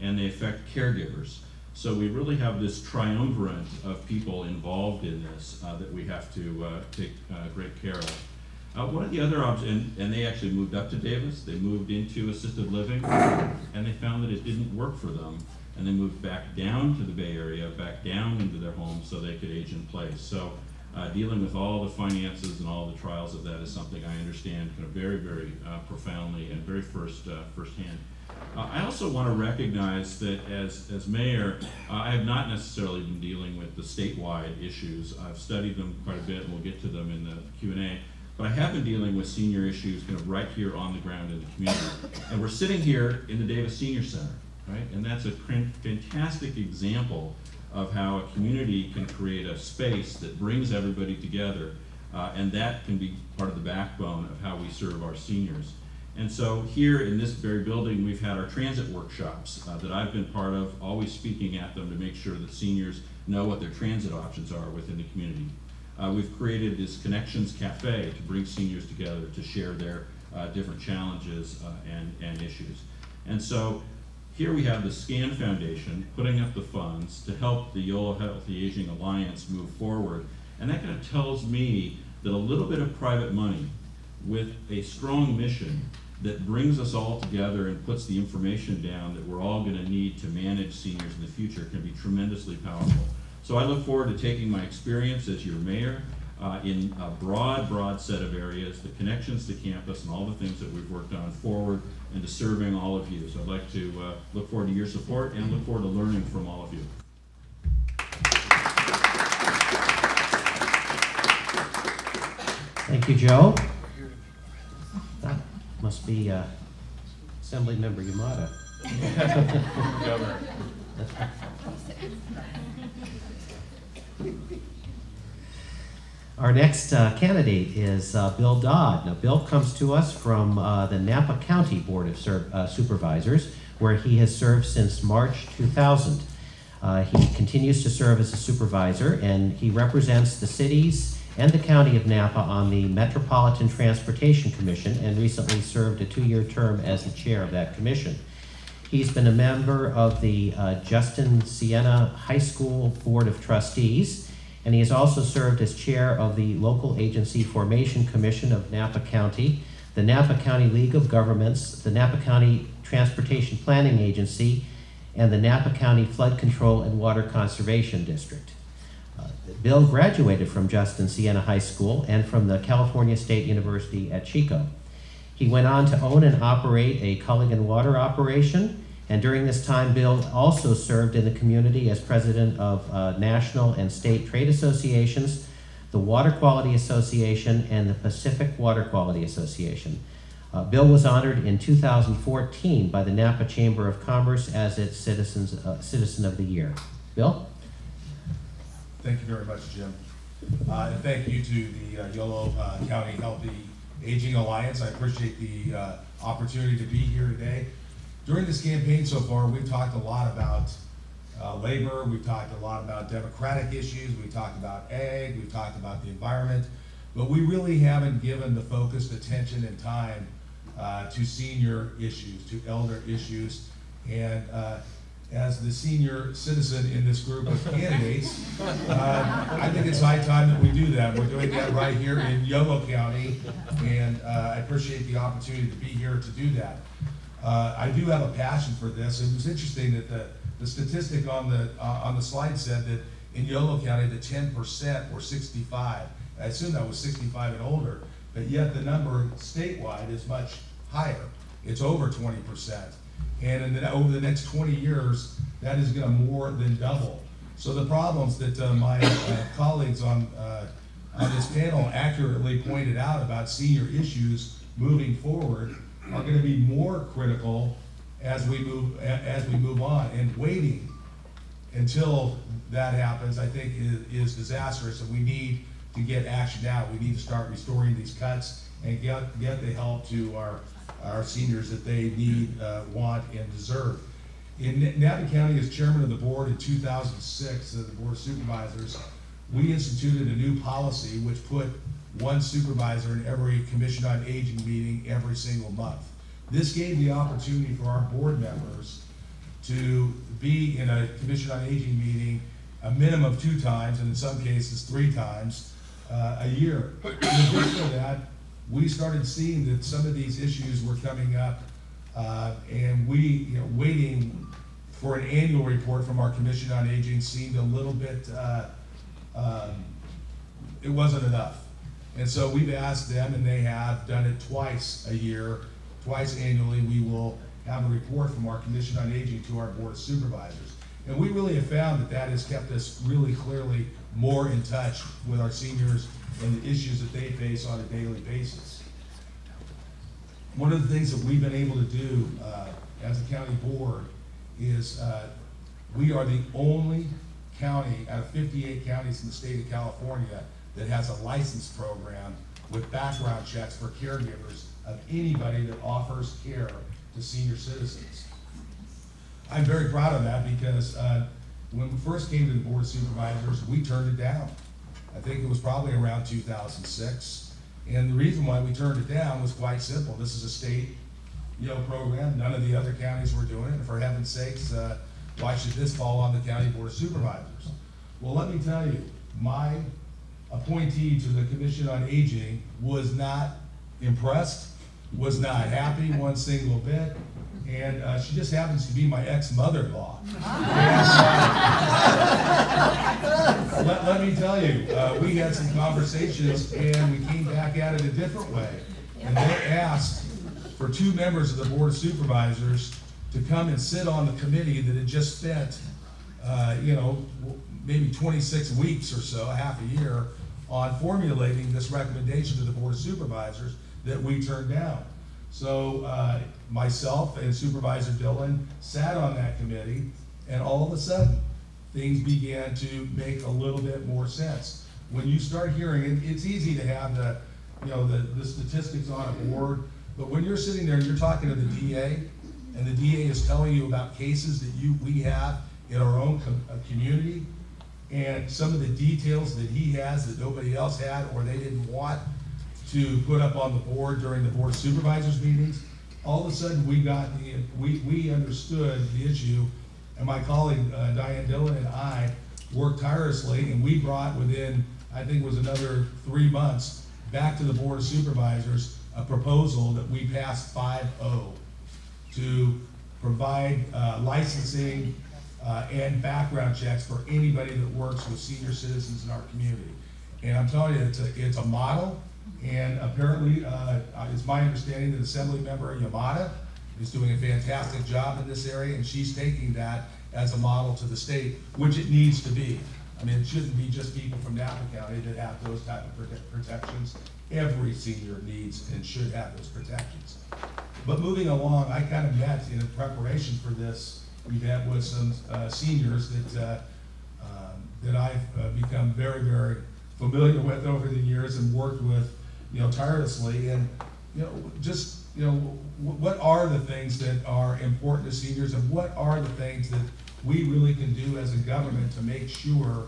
and they affect caregivers. So we really have this triumvirate of people involved in this uh, that we have to uh, take uh, great care of. Uh, one of the other options, and, and they actually moved up to Davis, they moved into assisted living, and they found that it didn't work for them. And they moved back down to the Bay Area, back down into their home so they could age in place. So uh, dealing with all the finances and all the trials of that is something I understand kind of very, very uh, profoundly and very first, uh, firsthand. Uh, I also want to recognize that as, as mayor, uh, I have not necessarily been dealing with the statewide issues. I've studied them quite a bit, and we'll get to them in the Q&A. But I have been dealing with senior issues kind of right here on the ground in the community. And we're sitting here in the Davis Senior Center, right? And that's a fantastic example of how a community can create a space that brings everybody together. Uh, and that can be part of the backbone of how we serve our seniors. And so here in this very building, we've had our transit workshops uh, that I've been part of, always speaking at them to make sure that seniors know what their transit options are within the community. Uh, we've created this Connections Cafe to bring seniors together to share their uh, different challenges uh, and, and issues. And so here we have the SCAN Foundation putting up the funds to help the YOLO Healthy Aging Alliance move forward. And that kind of tells me that a little bit of private money with a strong mission that brings us all together and puts the information down that we're all going to need to manage seniors in the future can be tremendously powerful. So I look forward to taking my experience as your mayor uh, in a broad, broad set of areas, the connections to campus and all the things that we've worked on forward and to serving all of you. So I'd like to uh, look forward to your support and look forward to learning from all of you. Thank you, Joe. Must be uh, Assembly Member Yamada. Governor. Our next uh, candidate is uh, Bill Dodd. Now, Bill comes to us from uh, the Napa County Board of Sur- uh, Supervisors, where he has served since March 2000. Uh, he continues to serve as a supervisor, and he represents the cities and the county of Napa on the Metropolitan Transportation Commission, and recently served a two-year term as the chair of that commission. He's been a member of the uh, Justin Siena High School Board of Trustees, and he has also served as chair of the Local Agency Formation Commission of Napa County, the Napa County League of Governments, the Napa County Transportation Planning Agency, and the Napa County Flood Control and Water Conservation District. Bill graduated from Justin Siena High School and from the California State University at Chico. He went on to own and operate a Culligan water operation, and during this time, Bill also served in the community as president of uh, national and state trade associations, the Water Quality Association, and the Pacific Water Quality Association. Uh, Bill was honored in 2014 by the Napa Chamber of Commerce as its Citizens, uh, Citizen of the Year. Bill? Thank you very much, Jim. Uh, and thank you to the uh, Yolo uh, County Healthy Aging Alliance. I appreciate the uh, opportunity to be here today. During this campaign so far, we've talked a lot about uh, labor, we've talked a lot about democratic issues, we've talked about ag, we've talked about the environment, but we really haven't given the focused attention and time uh, to senior issues, to elder issues. And as the senior citizen in this group of candidates, uh, I think it's high time that we do that. We're doing that right here in Yolo County, and uh, I appreciate the opportunity to be here to do that. Uh, I do have a passion for this. It was interesting that the, the statistic on the, uh, on the slide said that in Yolo County, the ten percent were sixty-five. I assume that was sixty-five and older, but yet the number statewide is much higher. It's over twenty percent. And over the next twenty years, that is gonna more than double. So the problems that uh, my uh, colleagues on, uh, on this panel accurately pointed out about senior issues moving forward are gonna be more critical as we move, as we move on. And waiting until that happens, I think is, is disastrous, and we need to get action now. We need to start restoring these cuts and get, get the help to our, our seniors that they need, uh, want, and deserve. In Napa County, as chairman of the board in two thousand six, of the Board of Supervisors, we instituted a new policy which put one supervisor in every Commission on Aging meeting every single month. This gave the opportunity for our board members to be in a Commission on Aging meeting a minimum of two times, and in some cases, three times, uh, a year. In addition to that, we started seeing that some of these issues were coming up, uh, and we, you know, waiting for an annual report from our Commission on Aging seemed a little bit, uh, um, it wasn't enough. And so we've asked them, and they have done it twice a year, twice annually, we will have a report from our Commission on Aging to our Board of Supervisors. And we really have found that that has kept us really clearly more in touch with our seniors and the issues that they face on a daily basis. One of the things that we've been able to do, uh, as a county board is, uh, we are the only county out of fifty-eight counties in the state of California that has a license program with background checks for caregivers of anybody that offers care to senior citizens. I'm very proud of that because, uh, when we first came to the Board of Supervisors, we turned it down. I think it was probably around two thousand six. And the reason why we turned it down was quite simple. This is a state, you know, program. None of the other counties were doing it. And for heaven's sakes, uh, why should this fall on the county board of supervisors? Well, let me tell you, my appointee to the Commission on Aging was not impressed, was not happy one single bit, and, uh, she just happens to be my ex-mother-in-law. Let, let me tell you, uh, we had some conversations and we came back at it a different way. And they asked for two members of the Board of Supervisors to come and sit on the committee that had just spent, uh, you know, maybe twenty-six weeks or so, half a year, on formulating this recommendation to the Board of Supervisors that we turned down. So, uh, myself and Supervisor Dillon sat on that committee, and all of a sudden, things began to make a little bit more sense. When you start hearing, it, it's easy to have the, you know, the, the statistics on a board, but when you're sitting there and you're talking to the DA, and the DA is telling you about cases that you, we have in our own com- uh, community, and some of the details that he has that nobody else had, or they didn't want to put up on the board during the board supervisors meetings, all of a sudden, we got the, we, we understood the issue, and my colleague uh, Diane Dillon and I worked tirelessly, and we brought within, I think it was another three months, back to the board of supervisors, a proposal that we passed 5-0 to provide uh, licensing uh, and background checks for anybody that works with senior citizens in our community. And I'm telling you, it's a, it's a model, and apparently, uh, it's my understanding that Assembly Member Yamada is doing a fantastic job in this area, and she's taking that as a model to the state, which it needs to be. I mean, it shouldn't be just people from Napa County that have those type of prote- protections. Every senior needs and should have those protections. But moving along, I kind of met in preparation for this event with some uh, seniors that, uh, um, that I've uh, become very, very familiar with over the years and worked with, you know, tirelessly. And, you know, just, you know, wh- what are the things that are important to seniors and what are the things that we really can do as a government to make sure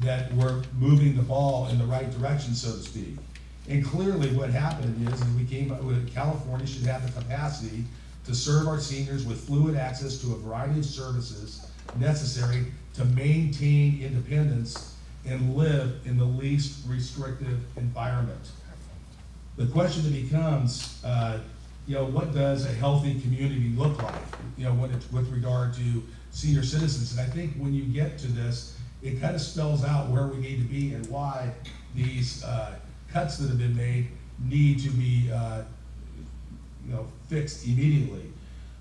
that we're moving the ball in the right direction, so to speak. And clearly, what happened is, is we came, up with California should have the capacity to serve our seniors with fluid access to a variety of services necessary to maintain independence and live in the least restrictive environment. The question becomes, uh, you know, what does a healthy community look like? You know, with regard to senior citizens, and I think when you get to this, it kind of spells out where we need to be and why these, uh, cuts that have been made need to be, uh, you know, fixed immediately.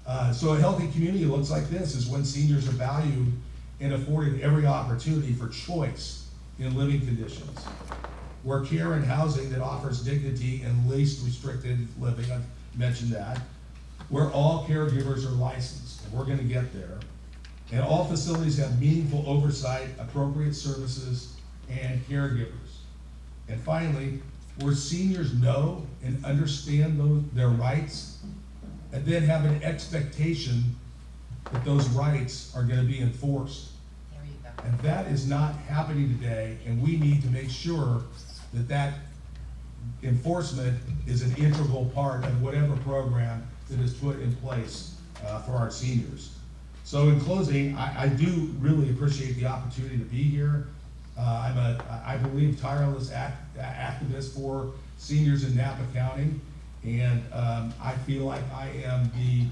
Uh, so a healthy community looks like this, is when seniors are valued and afforded every opportunity for choice in living conditions. Where care and housing that offers dignity and least restricted living, I've mentioned that. Where all caregivers are licensed, and we're gonna get there. And all facilities have meaningful oversight, appropriate services, and caregivers. And finally, where seniors know and understand those, their rights, and then have an expectation that those rights are gonna be enforced. There you go. And that is not happening today, and we need to make sure that that enforcement is an integral part of whatever program that is put in place uh, for our seniors. So in closing, I, I do really appreciate the opportunity to be here. Uh, I'm a, I believe tireless act, activist for seniors in Napa County. And, um, I feel like I am the,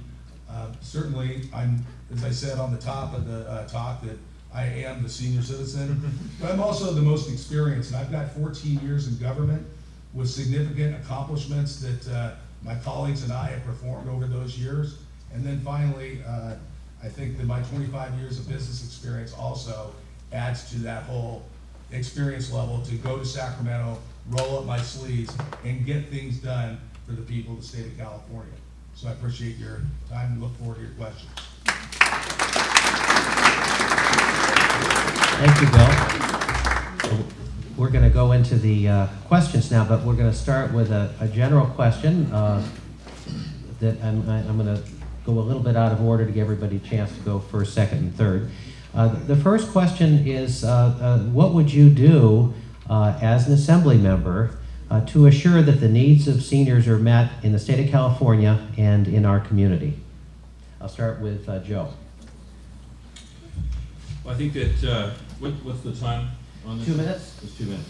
uh, certainly, I'm, as I said on the top of the, uh, talk, that I am the senior citizen. But I'm also the most experienced, I've got fourteen years in government with significant accomplishments that, uh, my colleagues and I have performed over those years. And then finally, uh, I think that my twenty-five years of business experience also adds to that whole experience level to go to Sacramento, roll up my sleeves, and get things done for the people of the state of California. So I appreciate your time and look forward to your questions. Thank you, Bill. We're going to go into the uh, questions now, but we're going to start with a, a general question uh, that I'm, I'm going to go a little bit out of order to give everybody a chance to go first, second, and third. Uh, The first question is, uh, uh, what would you do uh, as an assembly member to assure that the needs of seniors are met in the state of California and in our community? I'll start with Joe. Well, I think that, uh, what, what's the time on this? Two minutes? It's two minutes.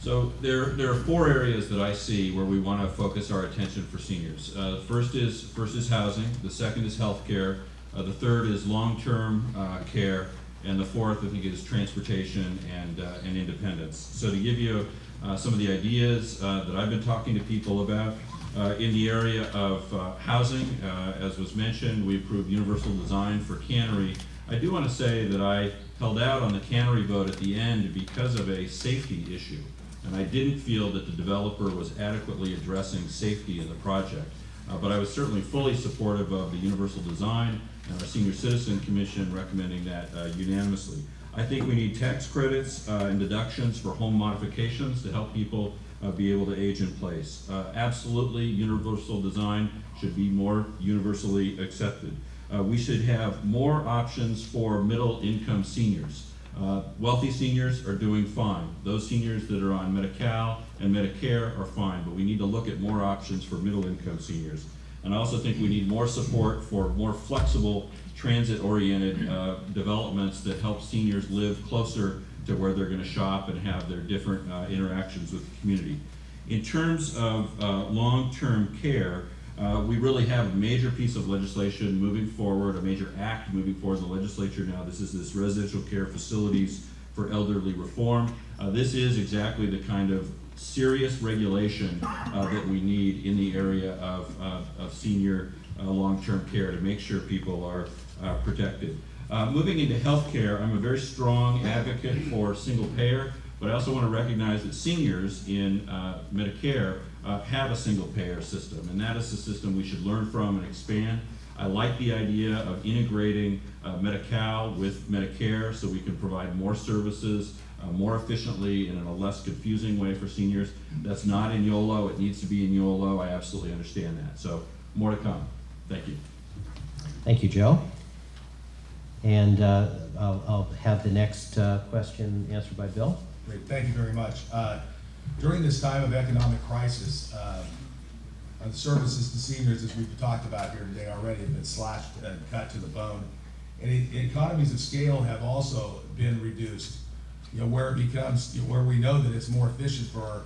So there, there are four areas that I see where we want to focus our attention for seniors. Uh, the first is, first is housing, the second is healthcare, uh, the third is long-term, uh, care, and the fourth, I think, is transportation and, uh, and independence. So to give you, uh, some of the ideas, uh, that I've been talking to people about, uh, in the area of, uh, housing, uh, as was mentioned, we approved universal design for cannery. I do want to say that I held out on the cannery vote at the end because of a safety issue. And I didn't feel that the developer was adequately addressing safety in the project. Uh, but I was certainly fully supportive of the universal design and our senior citizen commission recommending that uh, unanimously. I think we need tax credits uh, and deductions for home modifications to help people uh, be able to age in place. Uh, absolutely, universal design should be more universally accepted. Uh, we should have more options for middle-income seniors. Uh, wealthy seniors are doing fine. Those seniors that are on Medi-Cal and Medicare are fine, but we need to look at more options for middle-income seniors. And I also think we need more support for more flexible, transit-oriented uh, developments that help seniors live closer to where they're going to shop and have their different uh, interactions with the community. In terms of uh, long-term care, uh, we really have a major piece of legislation moving forward, a major act moving forward in the legislature now. This is this residential care facilities for elderly reform. Uh, this is exactly the kind of serious regulation uh, that we need in the area of, of senior uh, long-term care to make sure people are uh, protected. Uh, moving into healthcare, I'm a very strong advocate for single payer, but I also want to recognize that seniors in Medicare uh, have a single payer system, and that is the system we should learn from and expand. I like the idea of integrating uh, Medi-Cal with Medicare so we can provide more services uh, more efficiently and in a less confusing way for seniors. That's not in YOLO, it needs to be in YOLO, I absolutely understand that. So, more to come. Thank you. Thank you, Joe. And uh, I'll, I'll have the next uh, question answered by Bill. Great, thank you very much. During this time of economic crisis, um, uh, services to seniors, as we've talked about here today already, have been slashed and cut to the bone. And e- economies of scale have also been reduced, you know, where it becomes, you know, where we know that it's more efficient for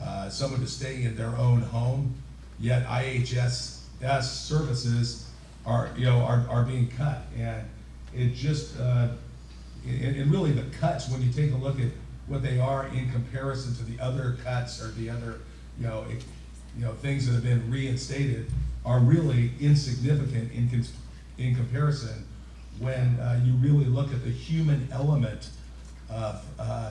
uh, someone to stay in their own home, yet IHSS services are, you know, are, are being cut. And it just, uh, and, and really the cuts, when you take a look at what they are in comparison to the other cuts or the other, you know, it- you know, things that have been reinstated are really insignificant in, in comparison when uh, you really look at the human element of, uh,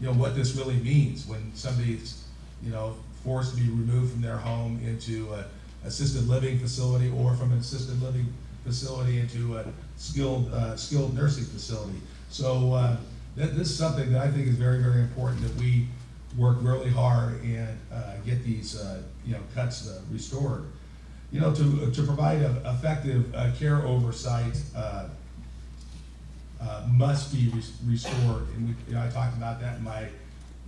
you know, what this really means when somebody's, you know, forced to be removed from their home into a assisted living facility or from an assisted living facility into a skilled, uh, skilled nursing facility. So, uh, this is something that I think is very, very important that we work really hard and, uh, get these, uh, you know, cuts uh, restored. You know, to, to provide effective, uh, care oversight, uh, uh, must be res- restored, and we, you know, I talked about that in my,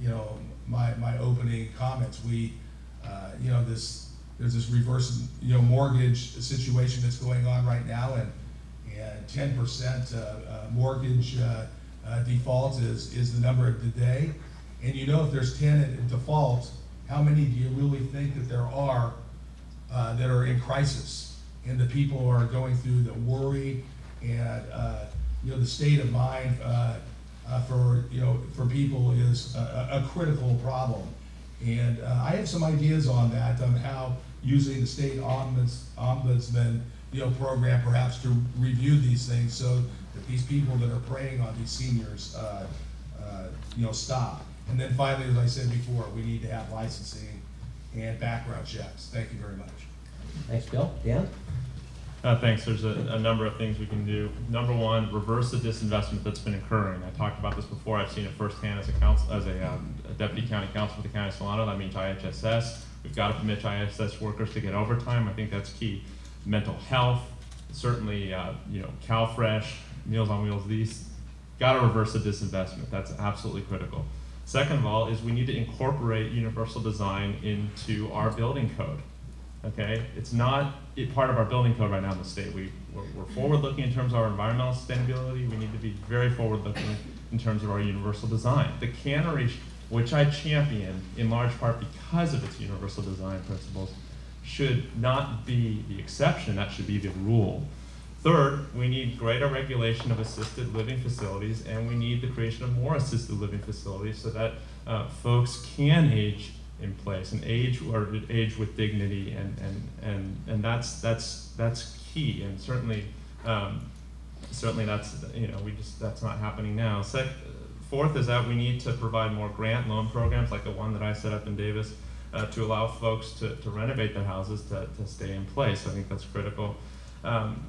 you know, my, my opening comments, we, you know, this, there's this reverse, you know, mortgage situation that's going on right now, and, and ten percent, uh, uh, mortgage, uh, uh, default is, is the number of the day. And you know, if there's ten in default, how many do you really think that there are, uh, that are in crisis? And the people are going through the worry and, uh, you know, the state of mind, uh, uh, for, you know, for people is a, a a critical problem. And, uh, I have some ideas on that, on how using the state ombuds, ombudsman, you know, program perhaps to review these things so that these people that are preying on these seniors, uh, uh, you know, stop. And then finally, as I said before, we need to have licensing and background checks. Thank you very much. Thanks, Bill. Dan? Uh, thanks. There's a, a number of things we can do. Number one, reverse the disinvestment that's been occurring. I talked about this before. I've seen it firsthand as a council, as a, um, a deputy county counsel for the county of Solano. That means IHSS. We've got to permit IHSS workers to get overtime. I think that's key. Mental health, certainly, uh, you know, CalFresh, Meals on Wheels. These got to reverse the disinvestment. That's absolutely critical. Second of all, is we need to incorporate universal design into our building code okay? It's not it, part of our building code right now in the state. We, we're, we're forward-looking in terms of our environmental sustainability. We need to be very forward-looking in terms of our universal design. The cannery, which I champion in large part because of its universal design principles, should not be the exception, that should be the rule. Third, we need greater regulation of assisted living facilities, and we need the creation of more assisted living facilities so that uh, folks can age in place and age or age with dignity, and and and and that's that's that's key, and certainly. Um, certainly that's you know we just that's not happening now. Sec, fourth is that we need to provide more grant loan programs like the one that I set up in Davis uh, to allow folks to, to renovate their houses to, to stay in place. I think that's critical. Um,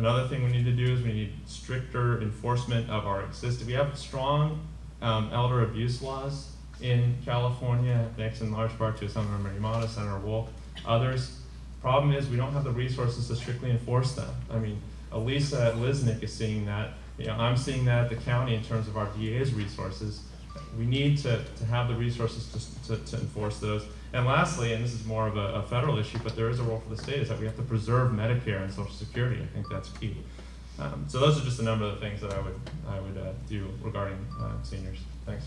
another thing we need to do is we need stricter enforcement of our existing. We have strong um, elder abuse laws in California, thanks in large part to Senator Marimata, Senator Wolk, others. Problem is, we don't have the resources to strictly enforce them. I mean, Elisa at Lisnick is seeing that. You know, I'm seeing that at the county in terms of our DA's resources. We need to, to have the resources to, to, to enforce those. And lastly, and this is more of a, a federal issue, but there is a role for the state, is that we have to preserve Medicare and Social Security. I think that's key. Um, so those are just a number of the things that I would, I would uh, do regarding uh, seniors. Thanks.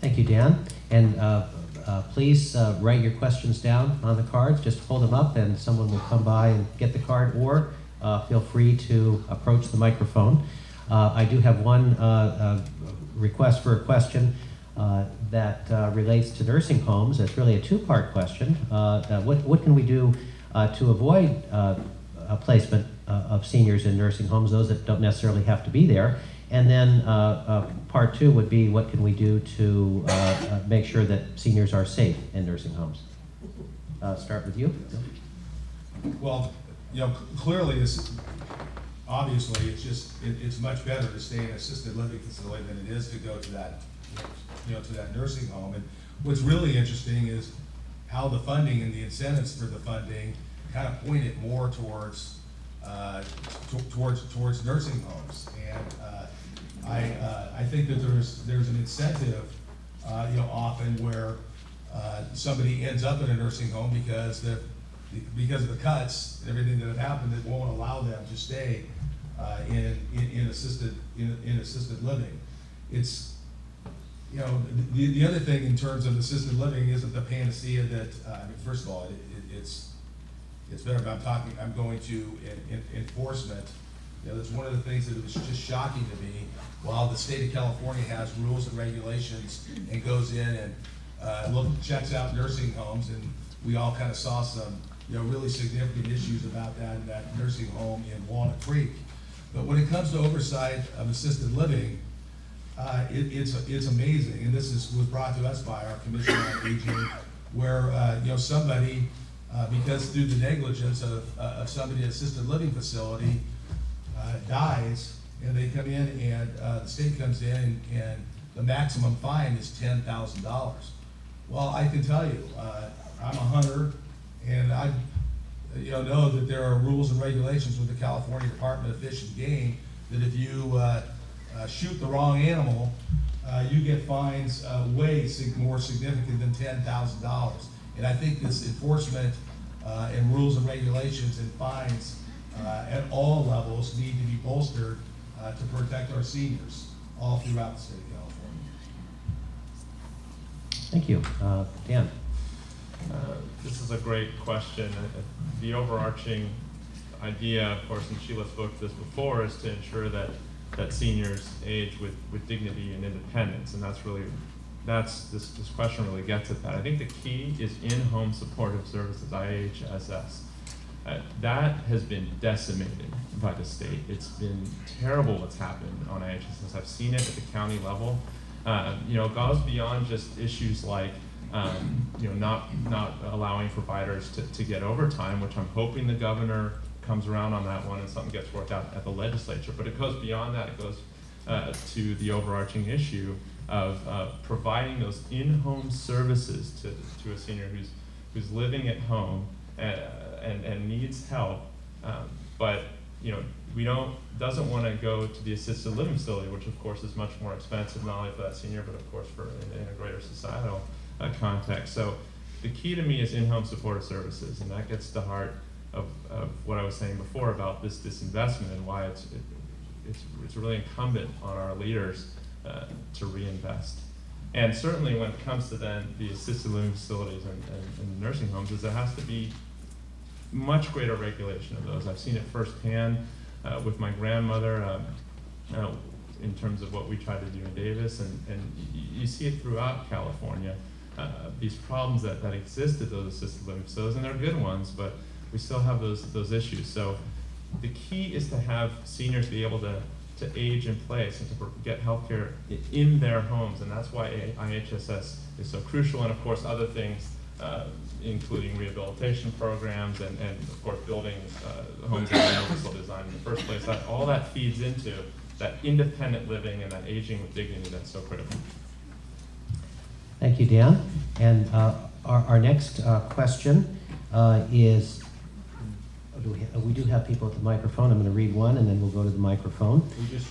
Thank you, Dan. And uh, uh, please uh, write your questions down on the cards. Just hold them up and someone will come by and get the card, or uh, feel free to approach the microphone. I do have one request for a question uh, that uh, relates to nursing homes. It's really a two-part question. Uh, uh, What what can we do uh, to avoid a placement of seniors in nursing homes, those that don't necessarily have to be there? And then part two would be what can we do to make sure that seniors are safe in nursing homes? Start with you. Well, you know, clearly, obviously, it's just, it, it's much better to stay in assisted living facility than it is to go to that, you know, to that nursing home. And what's really interesting is how the funding and the incentives for the funding kind of pointed more towards, uh, towards, towards nursing homes. And uh, I, uh, I think that there's, there's an incentive, uh, you know, often where uh, somebody ends up in a nursing home because the, because of the cuts, and everything that have happened that won't allow them to stay uh, in, in in assisted, in in assisted living. It's, you know, the, the other thing in terms of assisted living isn't the panacea that, uh, I mean, first of all, it, it- it's, it's better, but I'm talking, I'm going to enforcement. You know, that's one of the things that was just shocking to me. While the state of California has rules and regulations and goes in and, uh, look, checks out nursing homes, and we all kind of saw some, you know, really significant issues about that, in that nursing home in Walnut Creek. But when it comes to oversight of assisted living, uh, it, it's, it's amazing, and this is, was brought to us by our Commission on Aging, where, uh, you know, somebody, uh, because through the negligence of, uh, of somebody an assisted living facility, uh, dies, and they come in and, uh, the state comes in and, and the maximum fine is ten thousand dollars. Well, I can tell you, I'm a hunter, and I, you know, know that there are rules and regulations with the California Department of Fish and Game, that if you, uh, uh, shoot the wrong animal, uh, you get fines, uh, way sig- more significant than ten thousand dollars. And I think this enforcement, uh, and rules and regulations and fines, uh, at all levels need to be bolstered, uh, to protect our seniors all throughout the state of California. Thank you. Uh, Dan? Uh, This is a great question. The overarching idea, of course, and Sheila spoke to this before, is to ensure that, that seniors age with, with dignity and independence. And that's really, that's, this, this question really gets at that. I think the key is in-home supportive services, IHSS. Uh, that has been decimated by the state. It's been terrible what's happened on IHSS. I've seen it at the county level. Uh, you know, it goes beyond just issues like, um, you know, not, not allowing providers to, to get overtime, which I'm hoping the governor comes around on that one and something gets worked out at the legislature. But it goes beyond that. It goes uh, to the overarching issue of uh, providing those in-home services to, to a senior who's, who's living at home uh, and, and needs help, um, but, you know, we don't, doesn't want to go to the assisted living facility, which of course is much more expensive, not only for that senior, but of course for in, in a greater societal uh, context. So the key to me is in-home supportive services, and that gets to the heart of, of what I was saying before about this disinvestment and why it's, it, it's, it's really incumbent on our leaders uh, to reinvest. And certainly when it comes to then the assisted living facilities and, and, and nursing homes, is there has to be much greater regulation of those. I've seen it firsthand uh, with my grandmother um, uh, in terms of what we try to do in Davis, and, and you see it throughout California. Uh, these problems that, that exist at those assisted living facilities, and they're good ones, but we still have those, those issues. So the key is to have seniors be able to, to age in place and to get healthcare in their homes, and that's why IHSS is so crucial, and of course, other things, uh, including rehabilitation programs and, and of course, building uh, homes so designed in the first place. That, all that feeds into that independent living and that aging with dignity that's so critical. Thank you, Dan. And uh, our, our next uh, question uh, is, do we, ha- we do have people at the microphone. I'm going to read one, and then we'll go to the microphone. We just,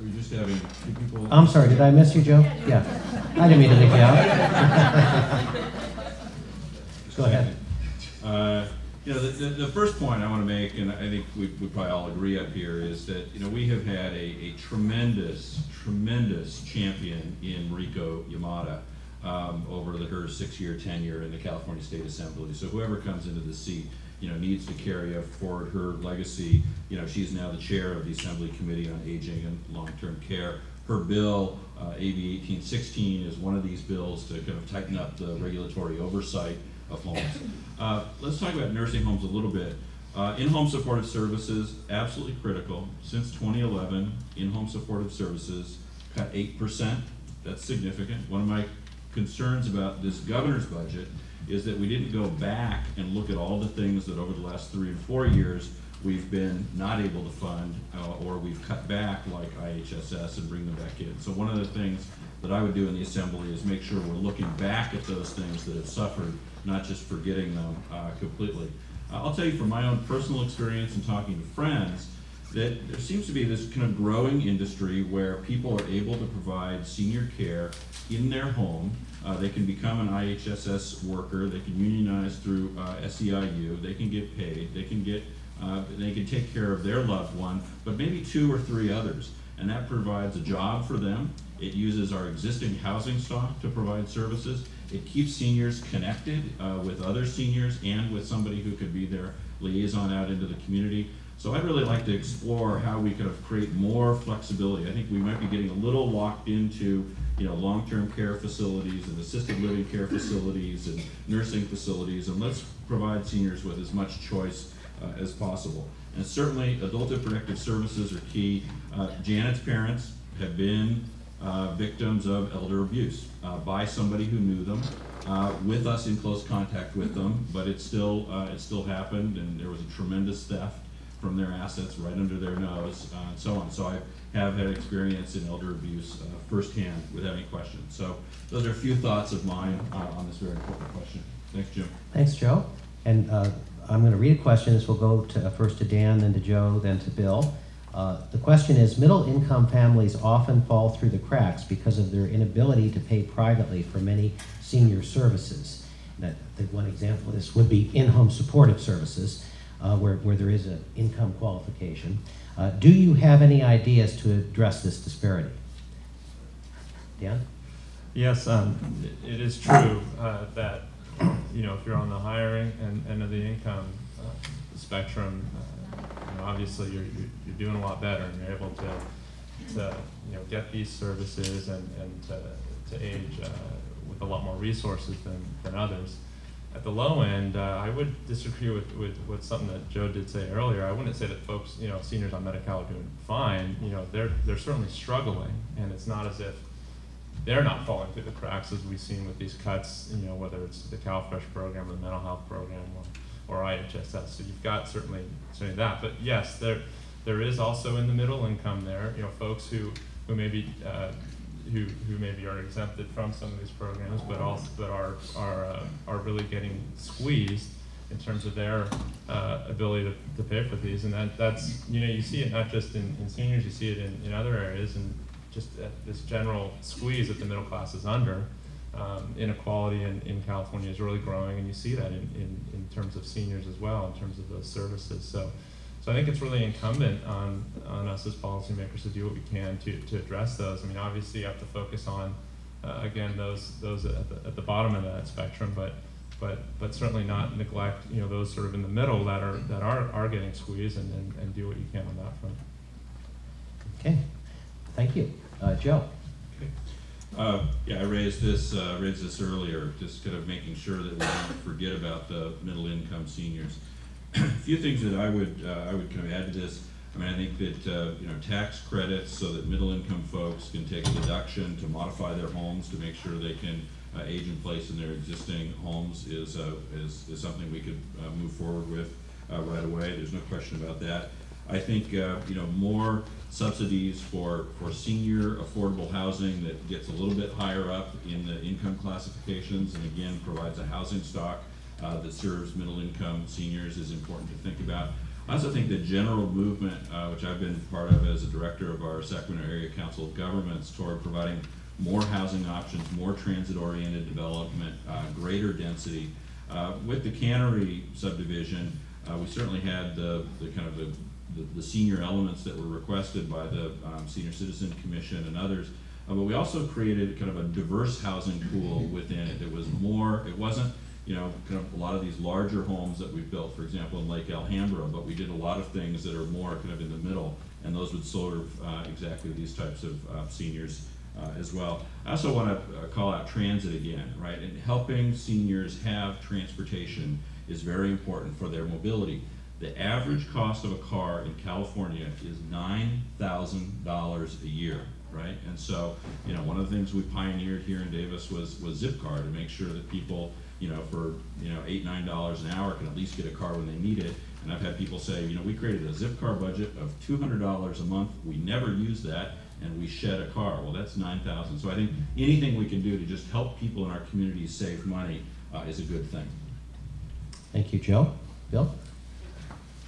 we're just having two people. I'm sorry, did I miss you, Joe? Yeah. I didn't mean to leave you out. Go ahead. Uh, You know, the, the, the first point I want to make, and I think we, we probably all agree up here, is that, you know, we have had a, a tremendous, tremendous champion in Mariko Yamada um, over the, her six-year tenure in the California State Assembly. So whoever comes into the seat, you know, needs to carry forward her legacy. You know, she's now the chair of the Assembly Committee on Aging and Long-Term Care. Her bill, uh, AB 1816, is one of these bills to kind of tighten up the regulatory oversight of homes. Uh, let's talk about nursing homes a little bit. Uh, in-home supportive services, absolutely critical. Since 2011, in-home supportive services cut 8%. That's significant. One of my concerns about this governor's budget is that we didn't go back and look at all the things that over the last three and four years we've been not able to fund, uh, or we've cut back like IHSS and bring them back in. So one of the things that I would do in the assembly is make sure we're looking back at those things that have suffered, not just forgetting them uh, completely. Uh, I'll tell you from my own personal experience and talking to friends, that there seems to be this kind of growing industry where people are able to provide senior care in their home. Uh, they can become an IHSS worker, they can unionize through uh, SEIU, they can get paid, they can get, uh, they can take care of their loved one, but maybe two or three others. And that provides a job for them. It uses our existing housing stock to provide services. It keeps seniors connected uh, with other seniors and with somebody who could be their liaison out into the community. So I'd really like to explore how we could create more flexibility. I think we might be getting a little locked into, you know, long-term care facilities and assisted living care facilities and nursing facilities, and let's provide seniors with as much choice uh, as possible. And certainly, adult protective services are key. Uh, Janet's parents have been uh, victims of elder abuse uh, by somebody who knew them, uh, with us in close contact with them, but it still, uh, it still happened, and there was a tremendous theft from their assets right under their nose, uh, and so on. So I have had experience in elder abuse uh, firsthand without any question. So those are a few thoughts of mine uh, on this very important question. Thanks, Jim. Thanks, Joe. And uh, I'm going to read a question. This will go to, first to Dan, then to Joe, then to Bill. Uh, The question is, middle-income families often fall through the cracks because of their inability to pay privately for many senior services. That, the one example of this would be in-home supportive services, uh, where, where there is an income qualification. Uh, Do you have any ideas to address this disparity? Dan? Yes, um, it is true uh, that, you know, if you're on the higher en- end, end of the income uh, spectrum, uh, you know, obviously you're, you're you're doing a lot better and you're able to, to, you know, get these services and, and to, to age uh, with a lot more resources than, than others. At the low end, uh, I would disagree with, with, with something that Joe did say earlier. I wouldn't say that folks, you know, seniors on Medi-Cal are doing fine. You know, they're, they're certainly struggling, and it's not as if they're not falling through the cracks as we've seen with these cuts, you know, whether it's the CalFresh program or the mental health program or, or IHSS. So you've got certainly, certainly that. But yes, there, there is also in the middle income there, you know, folks who, who maybe, uh, who, who maybe are exempted from some of these programs, but also, but are, are, uh, are really getting squeezed in terms of their, uh, ability to, to pay for these. And that, that's, you know, you see it not just in, in seniors, you see it in, in other areas and just uh, this general squeeze that the middle class is under. Um, inequality in, in California is really growing, and you see that in, in, in terms of seniors as well, in terms of those services. So, so I think it's really incumbent on, on us as policymakers to do what we can to, to address those. I mean, obviously, you have to focus on, uh, again, those, those at the, at the bottom of that spectrum, but, but, but certainly not neglect, you know, those sort of in the middle that are, that are, are getting squeezed and, and, and do what you can on that front. Okay, thank you. Uh, Joe? Uh, yeah, I raised this, uh, raised this earlier, just kind of making sure that we don't forget about the middle income seniors. A few things that I would, uh, I would kind of add to this. I mean, I think that, uh, you know, tax credits so that middle income folks can take a deduction to modify their homes to make sure they can uh, age in place in their existing homes is, uh, is, is something we could uh, move forward with uh, right away. There's no question about that. I think, you know, more subsidies for, for senior affordable housing that gets a little bit higher up in the income classifications and again provides a housing stock uh, that serves middle income seniors is important to think about. I also think the general movement, uh, which I've been part of as a director of our Sacramento Area Council of Governments toward providing more housing options, more transit-oriented development, uh, greater density. Uh, with the cannery subdivision, uh, we certainly had the, the kind of the the, the senior elements that were requested by the um, Senior Citizen Commission and others. Uh, but we also created kind of a diverse housing pool within it. It was more, it wasn't, you know, kind of a lot of these larger homes that we've built, for example, in Lake Alhambra, but we did a lot of things that are more kind of in the middle, and those would serve uh, exactly these types of uh, seniors uh, as well. I also want to uh, call out transit again, right? And helping seniors have transportation is very important for their mobility. The average cost of a car in California is nine thousand dollars a year, right? And so, you know, one of the things we pioneered here in Davis was was Zipcar to make sure that people, you know, for you know eight nine dollars an hour can at least get a car when they need it. And I've had people say, you know, we created a Zipcar budget of two hundred dollars a month. We never use that, and we shed a car. Well, that's nine thousand. So I think anything we can do to just help people in our communities save money uh, is a good thing. Thank you, Joe. Bill?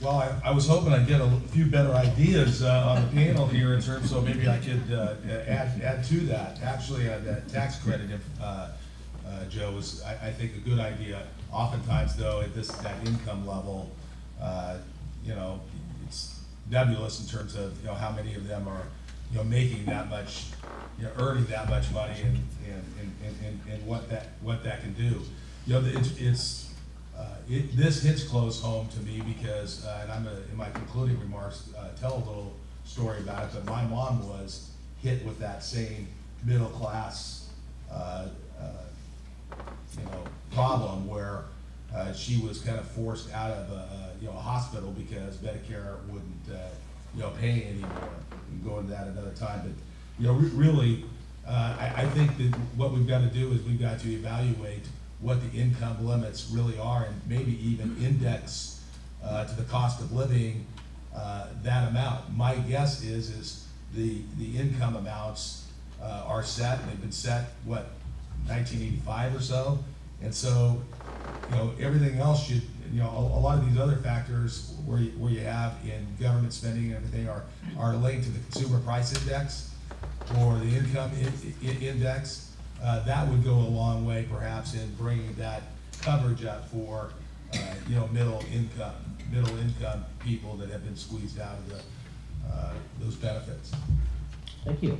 Well, I, I was hoping I'd get a few better ideas uh, on the panel here in terms, so maybe I could uh, add, add to that. Actually, uh, that tax credit, uh, uh, Joe, was, I, I think, a good idea. Oftentimes, though, at this, that income level, uh, you know, it's nebulous in terms of, you know, how many of them are, you know, making that much, you know, earning that much money and, and, and, and, and what that, what that can do. You know, it's, it's, uh, it, this hits close home to me because, uh, and I'm gonna, in my concluding remarks, uh, tell a little story about it, but my mom was hit with that same middle class, uh, uh, you know, problem where, uh, she was kind of forced out of a, a, you know, a hospital because Medicare wouldn't, uh, you know, pay anymore. We can go into that another time, but, you know, re- really, uh, I, I think that what we've got to do is we've got to evaluate what the income limits really are and maybe even index uh, to the cost of living uh, that amount. My guess is, is the, the income amounts uh, are set, they've been set, what, nineteen eighty-five or so? And so, you know, everything else should, you know, a, a lot of these other factors where you, where you have in government spending and everything are, are linked to the consumer price index or the income i- i- index. Uh, that would go a long way perhaps in bringing that coverage up for, uh, you know, middle income, middle income people that have been squeezed out of the, uh, those benefits. Thank you.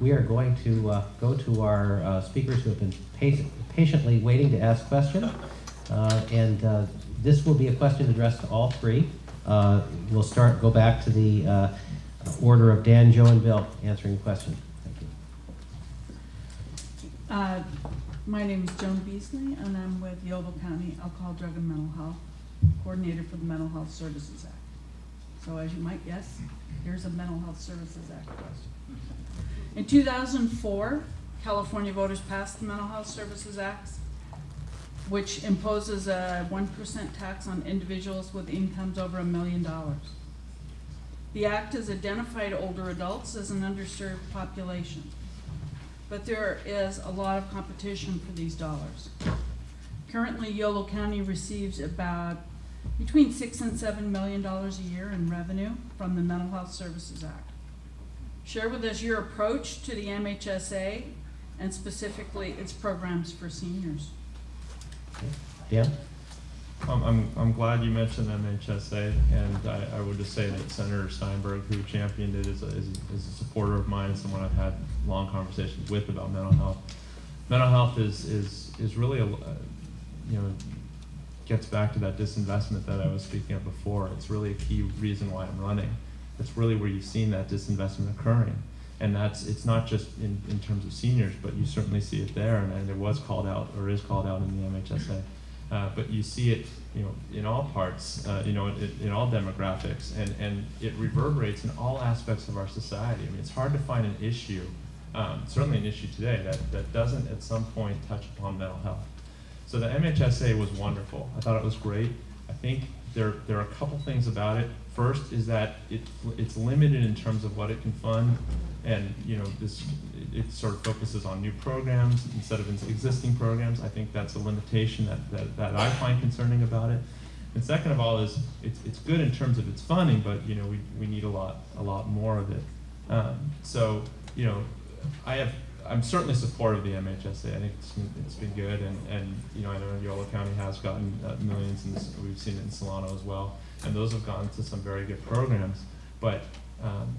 We are going to uh, go to our uh, speakers who have been pa- patiently waiting to ask questions. Uh, And uh, this will be a question addressed to all three. Uh, We'll start, go back to the uh, order of Dan, Joe, and Bill answering the question. Thank you. My name is Joan Beasley, and I'm with Yolo County Alcohol, Drug, and Mental Health, Coordinator for the Mental Health Services Act. So as you might guess, here's a Mental Health Services Act question. In 2004, California voters passed the Mental Health Services Act, which imposes a 1% tax on individuals with incomes over a million dollars. The act has identified older adults as an underserved population but there is a lot of competition for these dollars. Currently, Yolo County receives about between six and seven million dollars a year in revenue from the Mental Health Services Act. Share with us your approach to the MHSA and specifically its programs for seniors. Dan? Um, I'm, I'm glad you mentioned MHSA, and I, I would just say that Senator Steinberg, who championed it, is a, is a, is a supporter of mine, and someone I've had long conversations with about mental health. Mental health is, is, is really, a, uh, you know, gets back to that disinvestment that I was speaking of before. It's really a key reason why I'm running. That's really where you've seen that disinvestment occurring. And that's, it's not just in, in terms of seniors, but you certainly see it there, and, and it was called out, or is called out in the MHSA. Uh, but you see it, you know, in all parts, uh, you know, in, in all demographics, and, and it reverberates in all aspects of our society. I mean, it's hard to find an issue, um, certainly an issue today, that, that doesn't at some point touch upon mental health. So the MHSA was wonderful. I thought it was great. I think there, there are a couple things about it. First is that it, it's limited in terms of what it can fund, and you know this it sort of focuses on new programs instead of existing programs. I think that's a limitation that, that, that I find concerning about it. And second of all is it's, it's good in terms of its funding, but you know we, we need a lot a lot more of it. Um, so you know I have I'm certainly supportive of the MHSA. I think it's been, it's been good, and, and you know I know Yolo County has gotten uh, millions, and we've seen it in Solano as well, and those have gone to some very good programs. But um,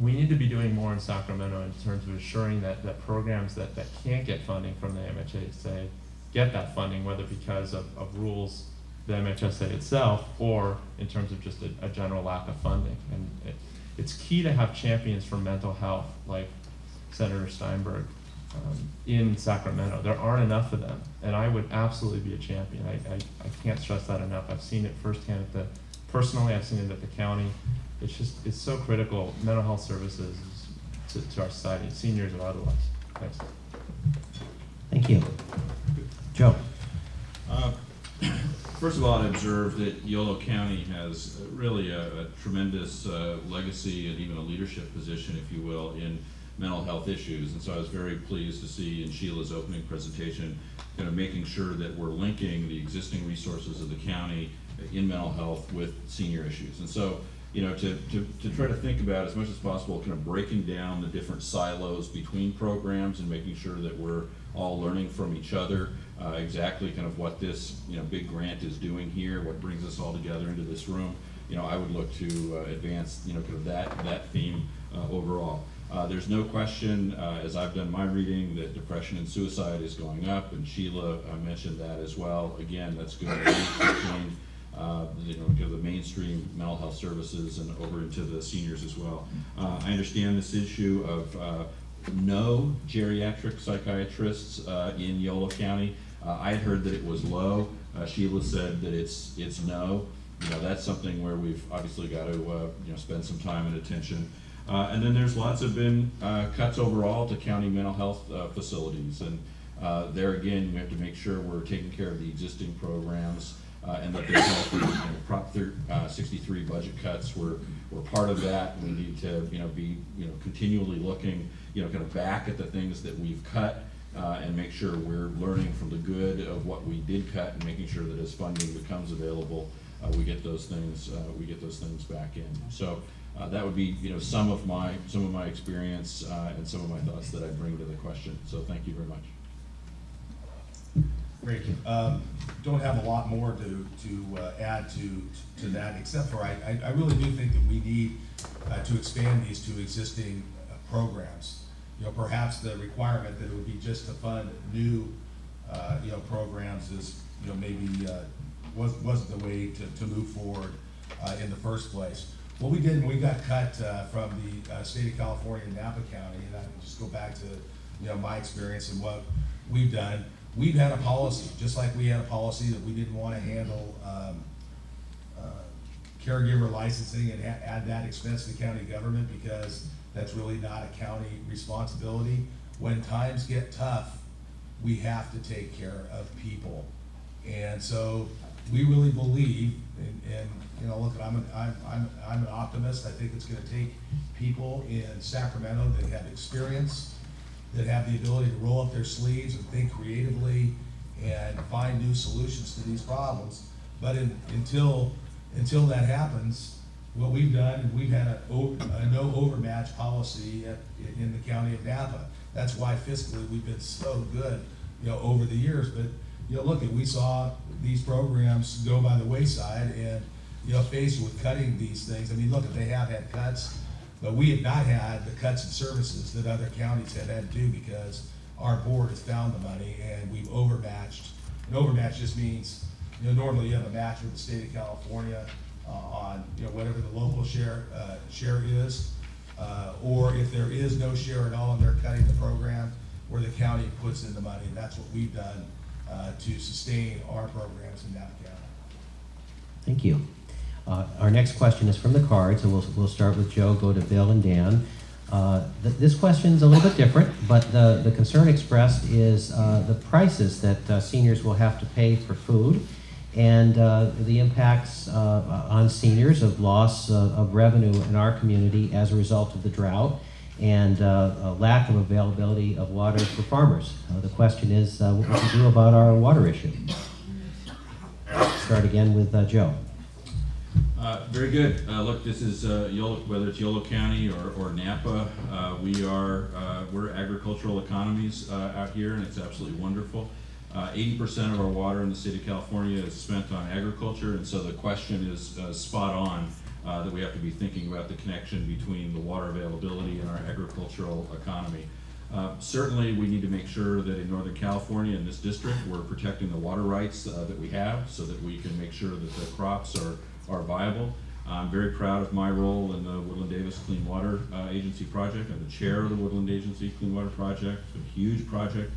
we need to be doing more in Sacramento in terms of assuring that, that programs that, that can't get funding from the MHSA get that funding, whether because of, of rules, the MHSA itself, or in terms of just a, a general lack of funding. And it, it's key to have champions for mental health, like Senator Steinberg, um, in Sacramento. There aren't enough of them, and I would absolutely be a champion. I, I, I can't stress that enough. I've seen it firsthand at the, personally, I've seen it at the county. It's just, it's so critical, mental health services to, to our society, seniors or otherwise. Thanks. Thank you. Joe? Uh, First of all, I'd observe that Yolo County has really a a tremendous uh, legacy and even a leadership position, if you will, in mental health issues. And so I was very pleased to see in Sheila's opening presentation, kind of making sure that we're linking the existing resources of the county in mental health with senior issues. And so, you know, to, to, to try to think about as much as possible, kind of breaking down the different silos between programs and making sure that we're all learning from each other, uh, exactly kind of what this, you know, big grant is doing here, what brings us all together into this room. You know, I would look to uh, advance, you know, kind of that, that theme uh, overall. Uh, there's no question, uh, as I've done my reading, that depression and suicide is going up, and Sheila uh, mentioned that as well. Again, that's going to uh, you know, of the mainstream mental health services and over into the seniors as well. Uh, I understand this issue of uh, no geriatric psychiatrists uh, in Yolo County. I had heard that it was low. Sheila said that it's it's no. You know, that's something where we've obviously got to you know spend some time and attention. Uh, and then there's lots of been uh, cuts overall to county mental health uh, facilities, and uh, there again, we have to make sure we're taking care of the existing programs uh, and that they're healthy. You know, Prop uh, 63 budget cuts were were part of that. We need to you know be you know continually looking you know kind of back at the things that we've cut. And make sure we're learning from the good of what we did cut and making sure that as funding becomes available, we get those things, we get those things back in. So, uh, that would be, you know, some of my, some of my experience, uh, and some of my thoughts that I bring to the question. So thank you very much. Great. Um, Don't have a lot more to, to uh, add to, to that, except for I, I- really do think that we need uh, to expand these to existing uh, programs. You know, perhaps the requirement that it would be just to fund new, uh, you know, programs is, you know, maybe was- wasn't the way to, to move forward in the first place. What we did, we got cut uh, from the uh, state of California, in Napa County, and I can just go back to, you know, my experience and what we've done, we've had a policy, just like we had a policy that we didn't want to handle um, uh, caregiver licensing and add that expense to county government because that's really not a county responsibility. When times get tough, we have to take care of people. And so we really believe, and, and, you know, look, I'm, an- I'm, I'm, I'm an optimist. I think it's gonna take people in Sacramento that have experience, that have the ability to roll up their sleeves and think creatively and find new solutions to these problems. But in, until, until that happens, what we've done, we've had a no overmatch policy at, in the county of Napa. That's why fiscally, we've been so good, you know, over the years, but, you know, look, at we saw these programs go by the wayside and, you know, faced with cutting these things, I mean, look, they have had cuts, but we have not had the cuts in services that other counties have had to do because our board has found the money and we've overmatched. And overmatch just means, you know, normally you have a match with the state of California uh, on, you know, whatever the local share, uh, share is. Uh, or if there is no share at all and they're cutting the program, where the county puts in the money. And that's what we've done uh, to sustain our programs in that County. Thank you. Uh, Our next question is from the cards, and we'll, we'll start with Joe, go to Bill and Dan. Uh, th- This question's a little bit different, but the, the concern expressed is uh, the prices that uh, seniors will have to pay for food and uh, the impacts uh, on seniors of loss of revenue in our community as a result of the drought and lack of availability of water for farmers. The question is, what would you do about our water issue? Start again with Joe. Uh, very good. Uh, look, this is uh, Yolo, whether it's Yolo County or, or Napa, uh, we are uh, we're agricultural economies out here, and it's absolutely wonderful. Uh, Eighty percent of our water in the state of California is spent on agriculture, and so the question is spot on that we have to be thinking about the connection between the water availability and our agricultural economy. Certainly, we need to make sure that in Northern California, in this district, we're protecting the water rights that we have so that we can make sure that the crops are, are viable. I'm very proud of my role in the Woodland Davis Clean Water uh, Agency project. I'm the chair of the Woodland Agency Clean Water Project. It's a huge project.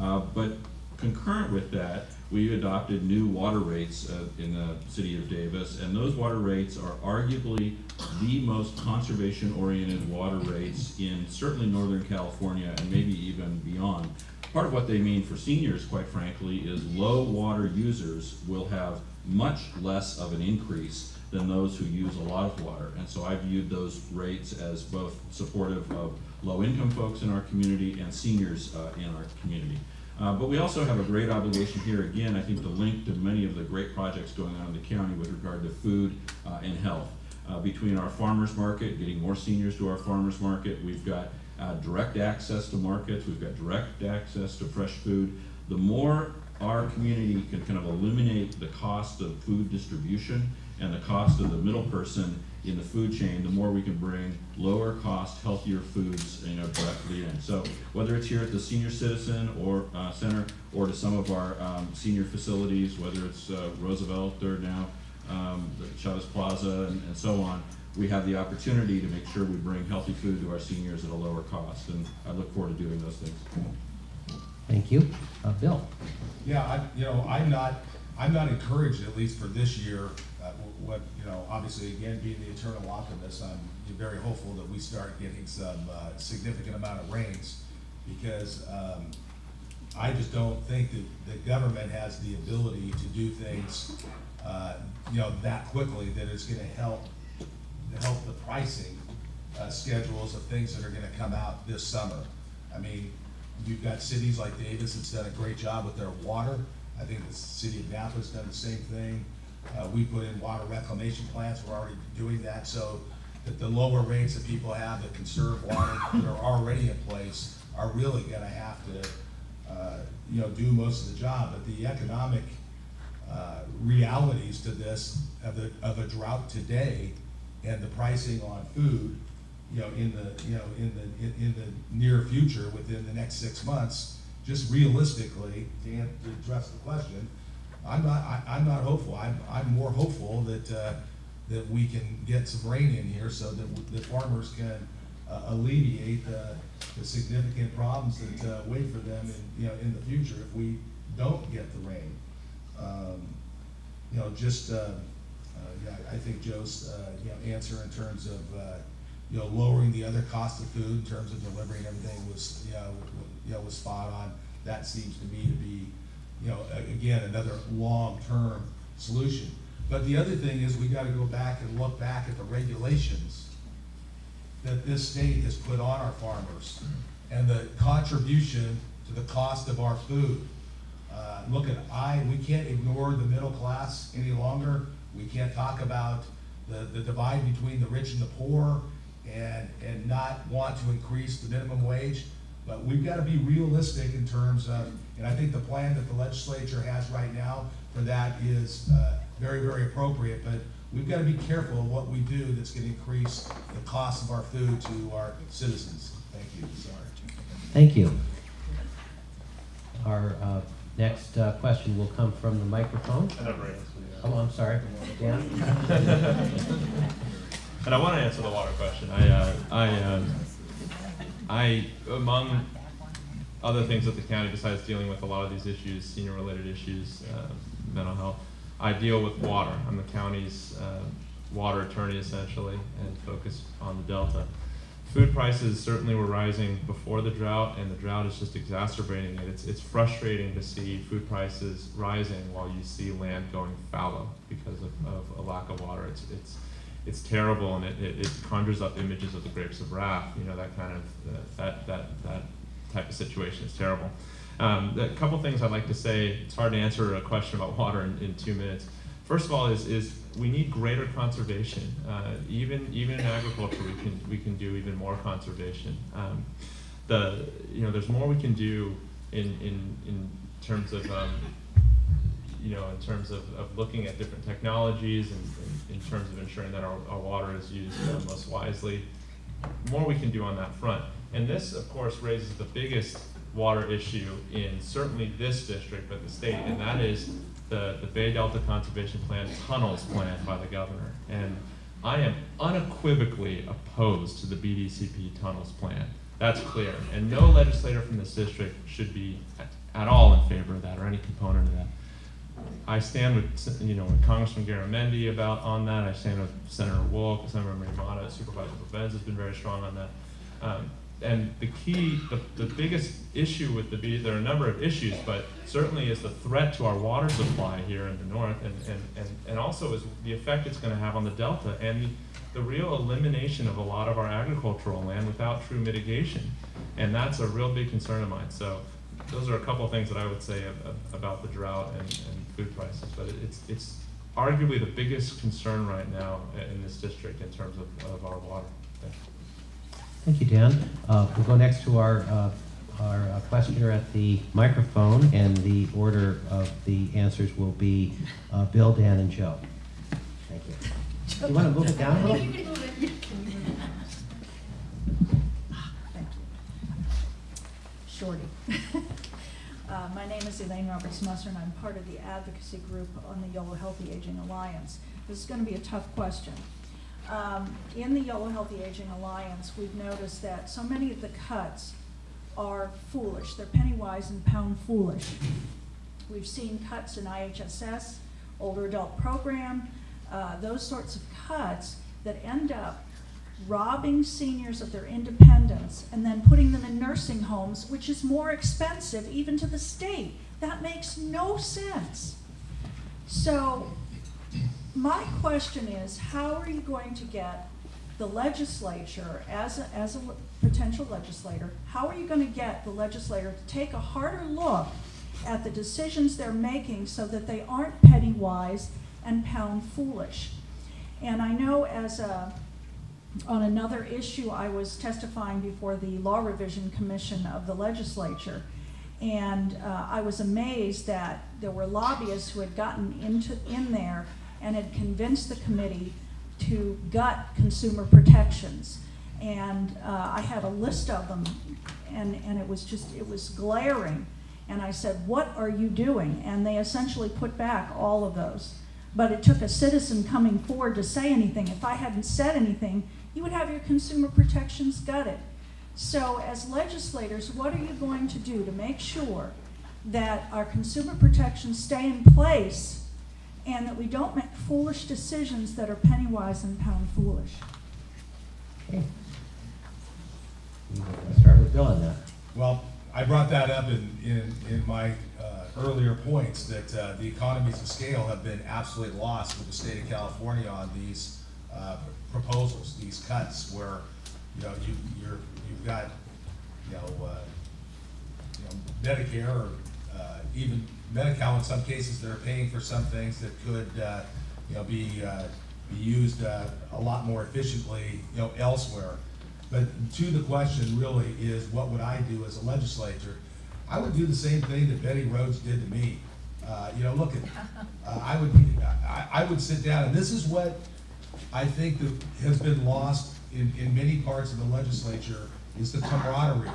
Uh, But concurrent with that, we adopted new water rates uh, in the city of Davis, and those water rates are arguably the most conservation-oriented water rates in certainly Northern California and maybe even beyond. Part of what they mean for seniors, quite frankly, is low water users will have much less of an increase than those who use a lot of water. And so I viewed those rates as both supportive of low-income folks in our community and seniors uh, in our community. Uh, but we also have a great obligation here, again, I think to link to many of the great projects going on in the county with regard to food uh, and health. Uh, between our farmers market, getting more seniors to our farmers market, we've got uh, direct access to markets, we've got direct access to fresh food. The more our community can kind of eliminate the cost of food distribution and the cost of the middle person in the food chain, the more we can bring lower cost, healthier foods, you know, directly in. So whether it's here at the senior citizen or uh, center, or to some of our um, senior facilities, whether it's uh, Roosevelt or now um, the Chavez Plaza and, and so on, we have the opportunity to make sure we bring healthy food to our seniors at a lower cost, and I look forward to doing those things. Thank you. Uh, Bill? Yeah, I, you know, I'm not, I'm not encouraged, at least for this year, uh, what, you know, obviously, again, being the eternal optimist, I'm very hopeful that we start getting some, uh, significant amount of rains, because, um, I just don't think that the government has the ability to do things, uh, you know, that quickly, that it's gonna help, help the pricing, uh, schedules of things that are gonna come out this summer. I mean, you've got cities like Davis that's done a great job with their water. I think the city of Napa's done the same thing. Uh, we put in water reclamation plants, we're already doing that, so that the lower rates that people have that conserve water that are already in place are really gonna have to, uh, you know, do most of the job. But the economic, uh, realities to this, of the, of a drought today and the pricing on food, you know, in the, you know, in the, in, in the near future, within the next six months, just realistically, to an- to address the question, I'm not, I, I'm not hopeful. I'm, I'm more hopeful that, uh, that we can get some rain in here so that the farmers can uh, alleviate the, the significant problems that, uh, wait for them in, you know, in the future if we don't get the rain. Um, you know, just, uh, uh, yeah, I think Joe's, uh, you know, answer in terms of, uh, you know, lowering the other cost of food in terms of delivering everything was, you know, you know, was spot on. That seems to me to be, you know, again, another long-term solution. But the other thing is, we gotta go back and look back at the regulations that this state has put on our farmers and the contribution to the cost of our food. Uh, look at, I, we can't ignore the middle class any longer. We can't talk about the, the divide between the rich and the poor and, and not want to increase the minimum wage. But we've gotta be realistic in terms of, and I think the plan that the legislature has right now for that is, uh, very, very appropriate. But we've gotta be careful of what we do that's gonna increase the cost of our food to our citizens. Thank you, sorry. Thank you. Our uh, next uh, question will come from the microphone. I never answered Oh, I'm sorry. Dan? And I want to answer the water question. I, uh, I, um, I, among other things at the county, besides dealing with a lot of these issues, senior-related issues, uh, mental health, I deal with water. I'm the county's uh, water attorney essentially, and focus on the Delta. Food prices certainly were rising before the drought, and the drought is just exacerbating it. It's, it's frustrating to see food prices rising while you see land going fallow because of, of a lack of water. It's, it's, it's terrible, and it, it, it conjures up images of the grapes of wrath. You know that kind of uh, that that that type of situation is terrible. Um, a couple things I'd like to say. It's hard to answer a question about water in, in two minutes. First of all, is, is we need greater conservation. Uh, even even in agriculture, we can we can do even more conservation. Um, the you know there's more we can do in in in terms of um, you know in terms of, of looking at different technologies and, and in terms of ensuring that our, our water is used uh, most wisely. More we can do on that front. And this, of course, raises the biggest water issue in certainly this district, but the state, and that is the, the Bay Delta Conservation Plan tunnels plan by the governor. And I am unequivocally opposed to the BDCP tunnels plan. That's clear. And no legislator from this district should be at, at all in favor of that or any component of that. I stand with, you know, with Congressman Garamendi about, on that. I stand with Senator Wolk, Senator Marimata, Supervisor Benz has been very strong on that. Um, and the key, the, the biggest issue with the B, there are a number of issues, but certainly is the threat to our water supply here in the north, and, and, and, and also is the effect it's gonna have on the delta, and the, the real elimination of a lot of our agricultural land without true mitigation. And that's a real big concern of mine, so those are a couple of things that I would say ab- ab- about the drought and, and food prices, but it's, it's arguably the biggest concern right now in this district in terms of, of our water. Thank you. Thank you, Dan. Uh, We'll go next to our, uh, our uh, questioner at the microphone, and the order of the answers will be uh, Bill, Dan, and Joe. Thank you. You want to move it down a little? Thank you. Shorty. Uh, My name is Elaine Roberts Musser, and I'm part of the advocacy group on the Yolo Healthy Aging Alliance. This is gonna be a tough question. Um, In the Yolo Healthy Aging Alliance, we've noticed that so many of the cuts are foolish. They're penny wise and pound foolish. We've seen cuts in IHSS, older adult program, uh, those sorts of cuts that end up robbing seniors of their independence and then putting them in nursing homes, which is more expensive even to the state. That makes no sense. So, my question is, how are you going to get the legislature, as a, as a potential legislator, how are you gonna get the legislator to take a harder look at the decisions they're making so that they aren't petty wise and pound foolish? And I know as a, on another issue, I was testifying before the Law Revision Commission of the legislature. And uh, I was amazed that there were lobbyists who had gotten into, in there and had convinced the committee to gut consumer protections. And uh, I had a list of them, and, and it was just, it was glaring. And I said, what are you doing? And they essentially put back all of those. But it took a citizen coming forward to say anything. If I hadn't said anything, you would have your consumer protections gutted. So as legislators, what are you going to do to make sure that our consumer protections stay in place and that we don't make foolish decisions that are penny wise and pound foolish? Okay. Let's start with Bill on that. Well, I brought that up in, in, in my uh, earlier points, that uh, the economies of scale have been absolutely lost with the state of California on these uh, proposals, these cuts, where, you know, you, you're, you've got, you know, uh, you know, Medicare, or uh, even Medi-Cal in some cases, they're paying for some things that could, uh, you know, be, uh, be used uh, a lot more efficiently, you know, elsewhere. But to the question really is, what would I do as a legislator? I would do the same thing that Betty Rhodes did to me. Uh, you know, look at, uh, I would, I, I would sit down, and this is what I think that has been lost in, in many parts of the legislature, is the camaraderie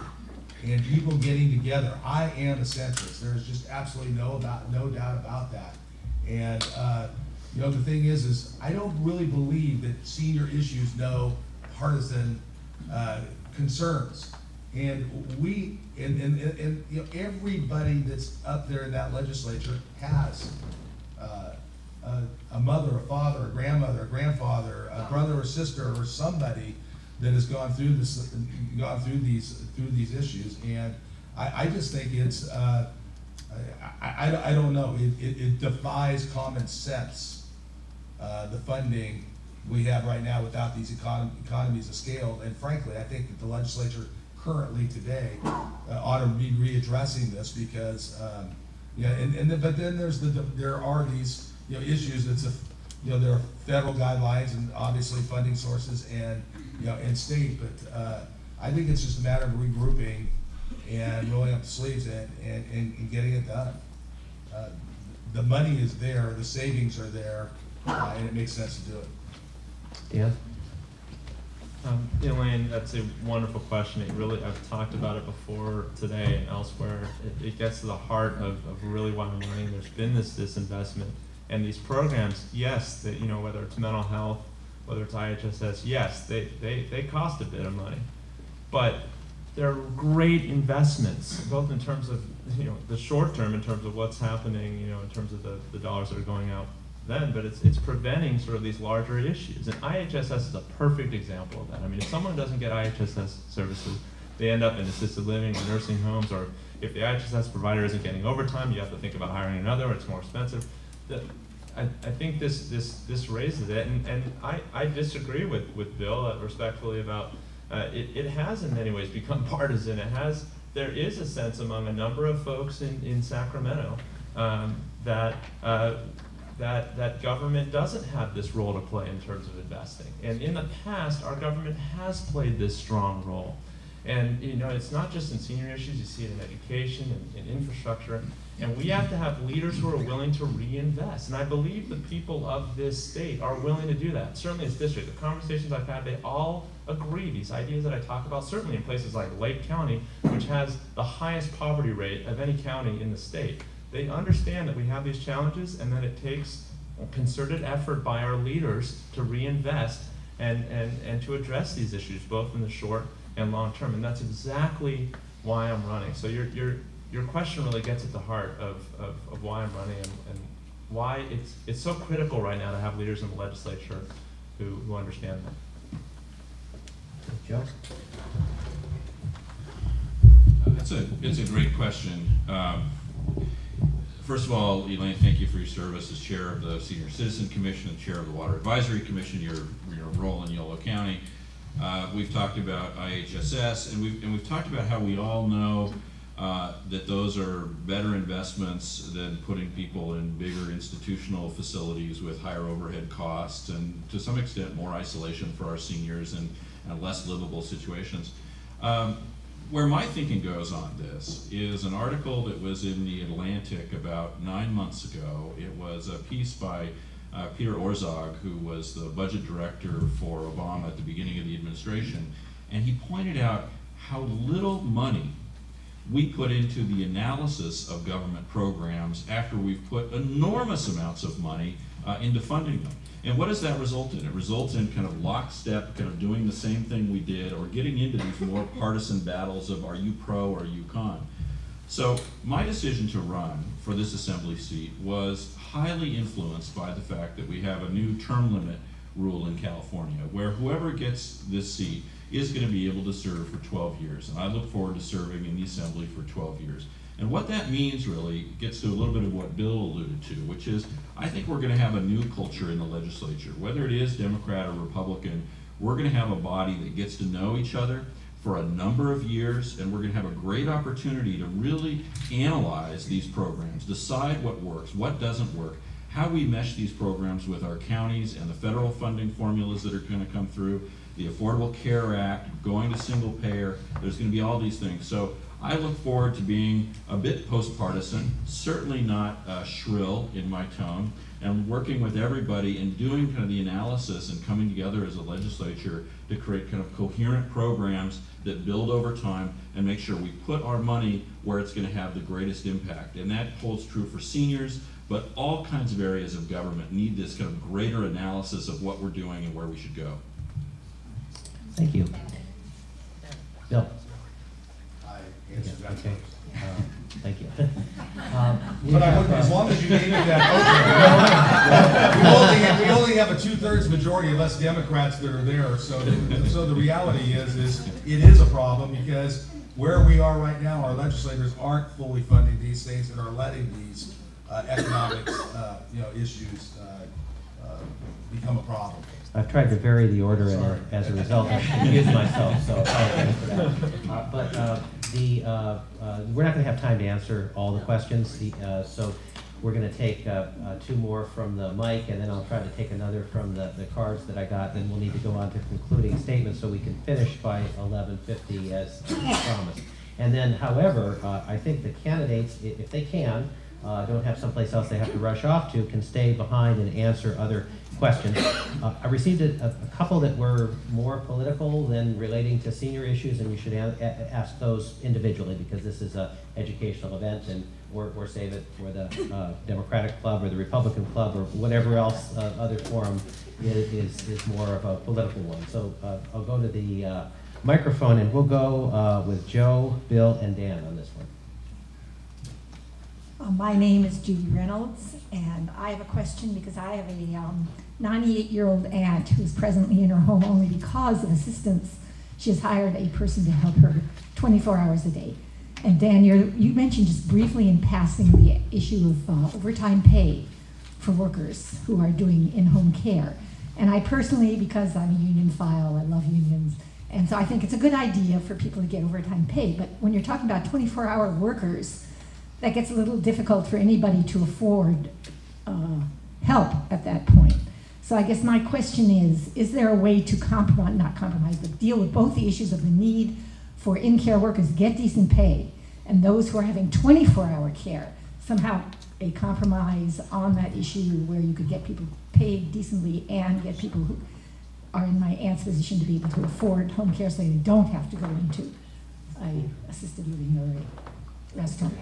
and people getting together. I am a centrist, there's just absolutely no about, no doubt about that. And, uh, you know, the thing is, is I don't really believe that senior issues know partisan, uh, concerns. And we, and, and, and, you know, everybody that's up there in that legislature has, uh, a, a mother, a father, a grandmother, a grandfather, a brother or sister, or somebody that has gone through this, gone through these, through these issues. And I, I just think it's, uh, I, I, I don't know, it, it, it defies common sense, uh, the funding we have right now without these econom- economies of scale. And frankly, I think that the legislature currently today uh, ought to be readdressing this because, um, yeah, and, and, then- but then there's the, there are these, you know, issues, it's a, you know, there are federal guidelines and obviously funding sources and, you know, and state, but, uh, I think it's just a matter of regrouping and rolling up the sleeves and, and, and and getting it done. Uh, The money is there, the savings are there, uh, and it makes sense to do it. Dan? Um, Elaine, that's a wonderful question. It really, I've talked about it before today and elsewhere. It, it gets to the heart of, of really why I'm running. There's been this disinvestment. And these programs, yes, that, you know, whether it's mental health, whether it's IHSS, yes, they, they, they cost a bit of money. But they're great investments, both in terms of, you know, the short term, in terms of what's happening, you know, in terms of the, the dollars that are going out then, but it's, it's preventing sort of these larger issues. And IHSS is a perfect example of that. I mean, if someone doesn't get IHSS services, they end up in assisted living or nursing homes, or if the IHSS provider isn't getting overtime, you have to think about hiring another, it's more expensive. The, I, I think this, this, this raises it, and, and I, I disagree with, with Bill uh, respectfully about, uh, it, it has in many ways become partisan. It has there is a sense among a number of folks in, in Sacramento um, that, uh, that, that government doesn't have this role to play in terms of investing. And in the past, our government has played this strong role. And you know, it's not just in senior issues, you see it in education and, and infrastructure. And we have to have leaders who are willing to reinvest. And I believe the people of this state are willing to do that. Certainly this district, the conversations I've had, they all agree. These ideas that I talk about, certainly in places like Lake County, which has the highest poverty rate of any county in the state. They understand that we have these challenges and that it takes a concerted effort by our leaders to reinvest and, and, and to address these issues, both in the short and long term. And that's exactly why I'm running. So your, your, your question really gets at the heart of, of, of why I'm running and, and why it's, it's so critical right now to have leaders in the legislature who, who understand that. Joe? It's a, it's a great question. Um, First of all, Elaine, thank you for your service as chair of the Senior Citizen Commission and chair of the Water Advisory Commission, your, your role in Yolo County. Uh, we've talked about IHSS, and we've, and we've talked about how we all know uh, that those are better investments than putting people in bigger institutional facilities with higher overhead costs and to some extent more isolation for our seniors and, and less livable situations. Um, where my thinking goes on this is an article that was in the Atlantic about nine months ago. It was a piece by uh, Peter Orszag, who was the budget director for Obama at the beginning of the administration, and he pointed out how little money we put into the analysis of government programs after we've put enormous amounts of money uh, into funding them. And what does that result in? It results in kind of lockstep, kind of doing the same thing we did, or getting into these more partisan battles of are you pro or are you con? So my decision to run for this assembly seat was highly influenced by the fact that we have a new term limit rule in California, where whoever gets this seat is going to be able to serve for 12 years. And I look forward to serving in the assembly for 12 years. And what that means really gets to a little bit of what Bill alluded to, which is I think we're going to have a new culture in the legislature. Whether it is Democrat or Republican, we're going to have a body that gets to know each other for a number of years, and we're going to have a great opportunity to really analyze these programs, decide what works, what doesn't work, how we mesh these programs with our counties and the federal funding formulas that are going to come through, the Affordable Care Act, going to single payer. There's going to be all these things. So I look forward to being a bit post-partisan, certainly not uh, shrill in my tone, and working with everybody and doing kind of the analysis and coming together as a legislature to create kind of coherent programs that build over time and make sure we put our money where it's going to have the greatest impact. And that holds true for seniors, but all kinds of areas of government need this kind of greater analysis of what we're doing and where we should go. Thank you. Bill? I answered that Okay. Uh, Thank you. Um, But I would, as uh, long as you gave me that, okay. We only, have- we only have a two-thirds majority of us Democrats that are there, so, the- so the reality is, is it is a problem because where we are right now, our legislators aren't fully funding these things and are letting these uh, economic, uh, you know, issues uh, uh, become a problem. I've tried to vary the order and as a result, I've confused myself, so apologize for that. Uh, But uh, the, uh, uh, we're not going to have time to answer all the questions, The, uh, so we're going to take uh, uh, two more from the mic, and then I'll try to take another from the the cards that I got, then we'll need to go on to concluding statements so we can finish by 11:50 as promised. And then, however, uh, I think the candidates, if they can, uh, don't have someplace else they have to rush off to, can stay behind and answer other questions. Uh, I received a, a couple that were more political than relating to senior issues, and you should ask those individually, because this is an educational event, and, or, or save it for the uh, Democratic Club or the Republican Club, or whatever else, uh, other forum i- is, is more of a political one. So uh, I'll go to the uh, microphone, and we'll go uh, with Joe, Bill, and Dan on this one. My name is Judy Reynolds, and I have a question because I have a um, 98-year-old aunt who's presently in her home only because of assistance. She has hired a person to help her 24 hours a day. And Dan, you mentioned just briefly in passing the issue of uh, overtime pay for workers who are doing in-home care. And I personally, because I'm a union file, I love unions, And so I think it's a good idea for people to get overtime pay. But when you're talking about 24 hour workers, that gets a little difficult for anybody to afford uh, help at that point. So I guess my question is is there a way to compromise, not compromise, but deal with both the issues of the need for in care workers to get decent pay and those who are having 24 hour care? Somehow a compromise on that issue where you could get people paid decently and get people who are in my aunt's position to be able to afford home care so they don't have to go into a assisted living or a restaurant.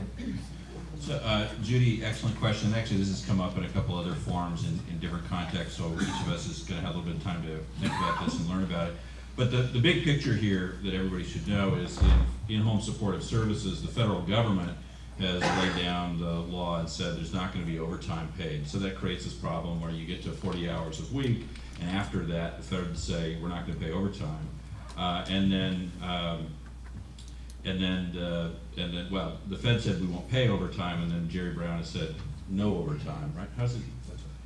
So, uh, Judy, excellent question. Actually, this has come up in a couple other forums in, in different contexts, so each of us is gonna have a little bit of time to think about this and learn about it. But the, the big picture here that everybody should know is in, in-home supportive services, the federal government has laid down the law and said there's not gonna be overtime paid. So that creates this problem where you get to forty hours a week, and after that, the feds say, we're not gonna pay overtime. Uh, and then, um, and then, uh, and then, well, the Fed said we won't pay overtime, and then Jerry Brown has said no overtime, right? How's it?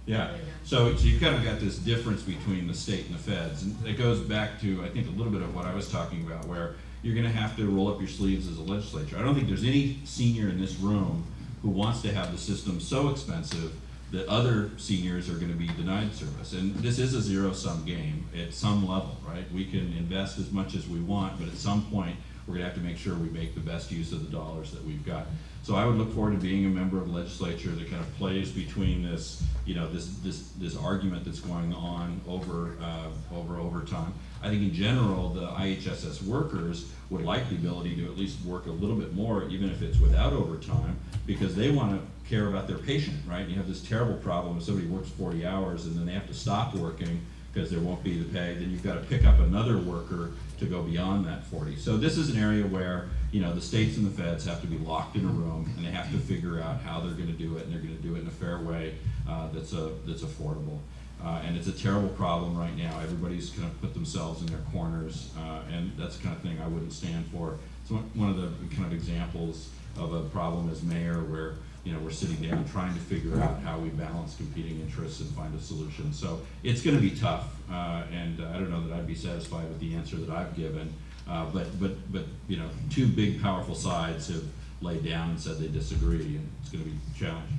Yeah, so, so you've kind of got this difference between the state and the feds, and it goes back to, I think, a little bit of what I was talking about, where you're gonna have to roll up your sleeves as a legislature. I don't think there's any senior in this room who wants to have the system so expensive that other seniors are gonna be denied service. And this is a zero-sum game at some level, right? We can invest as much as we want, but at some point, we're gonna have to make sure we make the best use of the dollars that we've got. So I would look forward to being a member of the legislature that kind of plays between this, you know, this, this, this argument that's going on over, uh, over overtime. I think in general, the IHSS workers would like the ability to at least work a little bit more, even if it's without overtime, because they wanna care about their patient, right? You have this terrible problem, if somebody works forty hours and then they have to stop working because there won't be the pay, then you've gotta pick up another worker to go beyond that forty. So this is an area where, you know, the states and the feds have to be locked in a room and they have to figure out how they're gonna do it, and they're gonna do it in a fair way, uh, that's a, that's affordable. Uh, and it's a terrible problem right now. Everybody's kind of put themselves in their corners, uh, and that's the kind of thing I wouldn't stand for. It's one, one of the kind of examples of a problem as mayor where, you know, we're sitting down trying to figure out how we balance competing interests and find a solution. So it's gonna be tough, uh, and I don't know that I'd be satisfied with the answer that I've given. Uh, but, but, but, you know, two big powerful sides have laid down and said they disagree, and it's gonna be a challenge.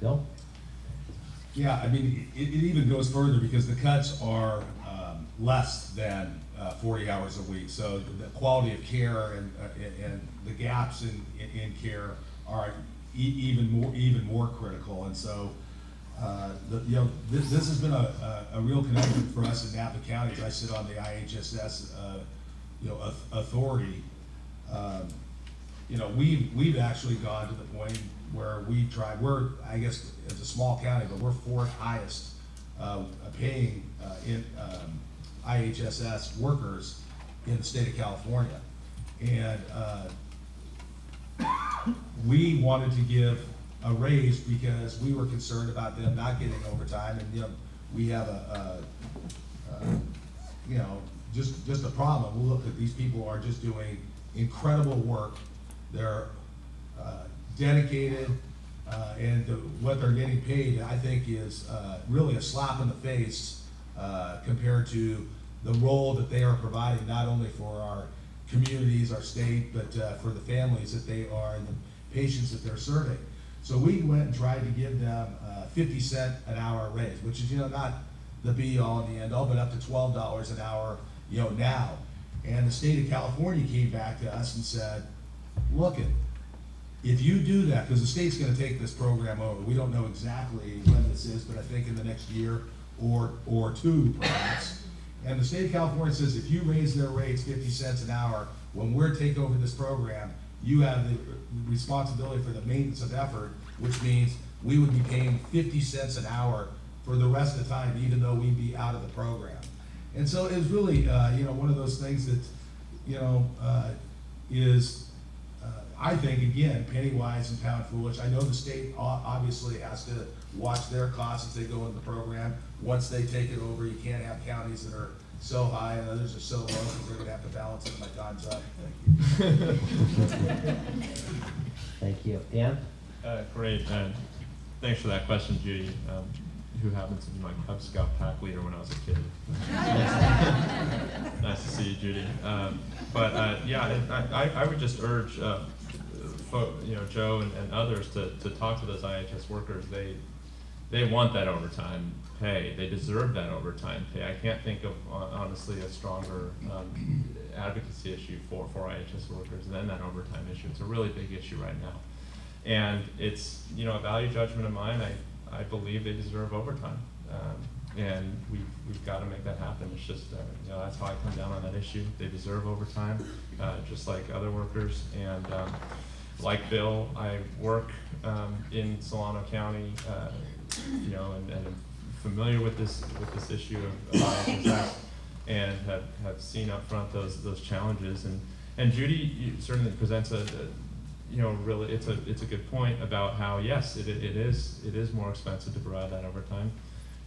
Bill? Yeah, I mean, it, it even goes further because the cuts are, um, less than, uh, forty hours a week. So the, the quality of care and, uh, and- and the gaps in, in, in care are e- even more, even more critical. And so, uh, the, you know, this, this has been a, a, a real connection for us in Napa County. I sit on the IHSS, uh, you know, auth- authority. Um, you know, we've, we've actually gone to the point where we try, we're, I guess, it's a small county, but we're fourth highest, uh, paying, uh, in, um, IHSS workers in the state of California. And, uh, we wanted to give a raise because we were concerned about them not getting overtime, and, you know, we have a, a, a you know, just, just a problem. We look at these people are just doing incredible work. They're uh, dedicated, uh, and the- what they're getting paid, I think, is uh, really a slap in the face uh, compared to the role that they are providing, not only for our communities, our state, but uh, for the families that they are and the patients that they're serving. So we went and tried to give them uh, 50 cent an hour raise, which is, you know, not the be all and the end all, but up to twelve dollars an hour, you know, now. And the state of California came back to us and said, look it, if you do that, because the state's gonna take this program over, we don't know exactly when this is, but I think in the next year or, or two perhaps. And the state of California says if you raise their rates fifty cents an hour, when we're take over this program, you have the responsibility for the maintenance of effort, which means we would be paying fifty cents an hour for the rest of the time, even though we'd be out of the program. And so it was really, uh, you know, one of those things that, you know, uh, is, uh, I think, again, penny wise and pound foolish. I know the state obviously has to watch their costs as they go into the program. Once they take it over, you can't have counties that are so high and others are so low, because they're gonna have to balance it. My time's up. Thank you. Thank you. Dan? Uh, great, and thanks for that question, Judy. Um, who happens to be my Cub Scout pack leader when I was a kid. nice to see you, Judy. Um, but uh, yeah, I, I- I would just urge, uh, you know, Joe and, and others to, to talk to those IHS workers. They they want that overtime pay. They deserve that overtime pay. I can't think of honestly a stronger um, advocacy issue for, for IHS workers than that overtime issue. It's a really big issue right now. And it's, you know, a value judgment of mine. I, I believe they deserve overtime. Um, and we've, we've got to make that happen. It's just, uh, you know, that's how I come down on that issue. They deserve overtime, uh, just like other workers. And um, like Bill, I work um, in Solano County, uh, you know, and, and familiar with this with this issue of, of and have, have seen up front those those challenges. And and Judy certainly presents a, a you know really it's a it's a good point about how yes it, it is it is more expensive to provide that overtime.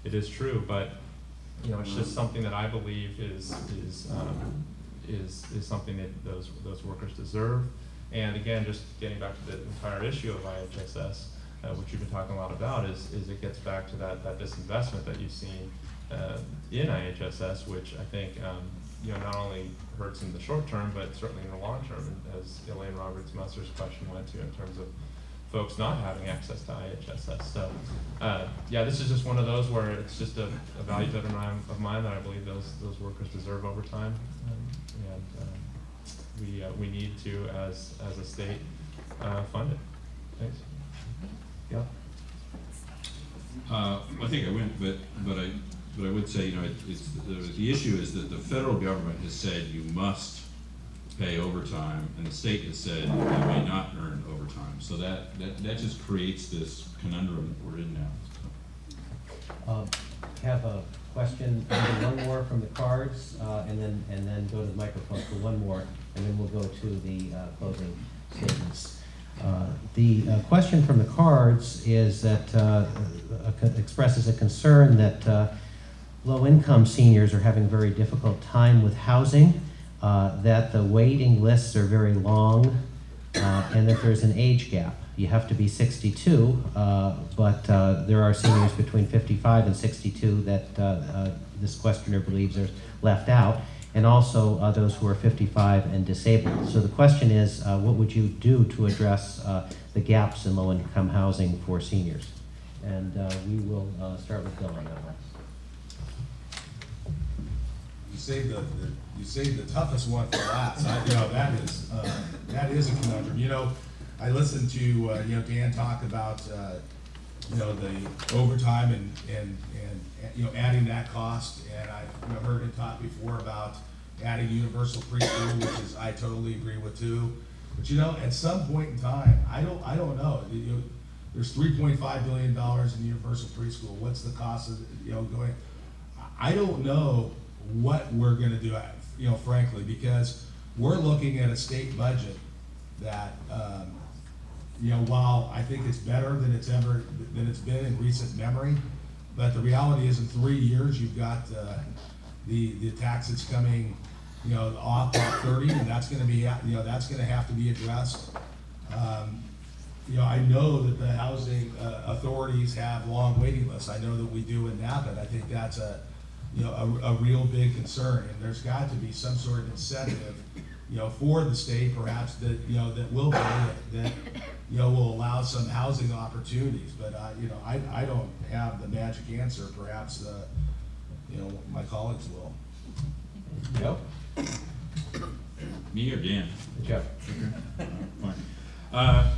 It is true, but you know it's just something that I believe is is um, is is something that those those workers deserve. And again, just getting back to the entire issue of IHSS, uh, which you've been talking a lot about, is, is it gets back to that, that disinvestment that you've seen uh, in IHSS, which I think um, you know not only hurts in the short term, but certainly in the long term, as Elaine Roberts Musser's question went to in terms of folks not having access to IHSS. So, uh, yeah, this is just one of those where it's just a, a value judgment of mine that I believe those those workers deserve overtime, um, and um, we uh, we need to as as a state uh, fund it. Thanks. Yeah. Uh, I think I went, but, but I, but I would say, you know, it- it's, the, the issue is that the federal government has said you must pay overtime, and the state has said you may not earn overtime. So that, that, that just creates this conundrum that we're in now. Um, Have a question, one more from the cards, uh, and then, and then go to the microphone for one more, and then we'll go to the uh, closing statements. Uh, The uh, question from the cards is that, uh, expresses a concern that low-income seniors are having a very difficult time with housing, that the waiting lists are very long, and that there's an age gap. You have to be 62, uh, but there are seniors between 55 and 62 that this questioner believes are left out, and also uh, those who are 55 and disabled. So the question is, uh, what would you do to address uh, the gaps in low-income housing for seniors? And uh, we will uh, start with Bill on that one. You saved the, the, you saved the toughest one for last. I, you know, that is, uh, that is a conundrum. You know, I listened to, you know, Dan talk about, you know, the overtime and, and, and, you know, adding that cost. And I've, heard him talk before about adding universal preschool, which is, I totally agree with too. But you know, at some point in time, I don't, I don't know, you know, there's three point five billion dollars in universal preschool. What's the cost of, you know, going? I don't know what we're gonna do, you know, frankly, because we're looking at a state budget that, um, you know, while I think it's better than it's ever, than it's been in recent memory, but the reality is in three years, you've got, uh, the, the taxes coming, you know, off at thirty, and that's gonna be, you know, that's gonna have to be addressed. Um, you know, I know that the housing uh, authorities have long waiting lists. I know that we do in Napa. and I think that's a, you know, a, a real big concern. And there's got to be some sort of incentive, you know, for the state perhaps that, you know, that will be, that, you know, will allow some housing opportunities. But, uh, you know, I, I don't have the magic answer. Perhaps, uh, you know, my colleagues will. Joe? Me or Dan? Joe. Uh, Fine. Uh,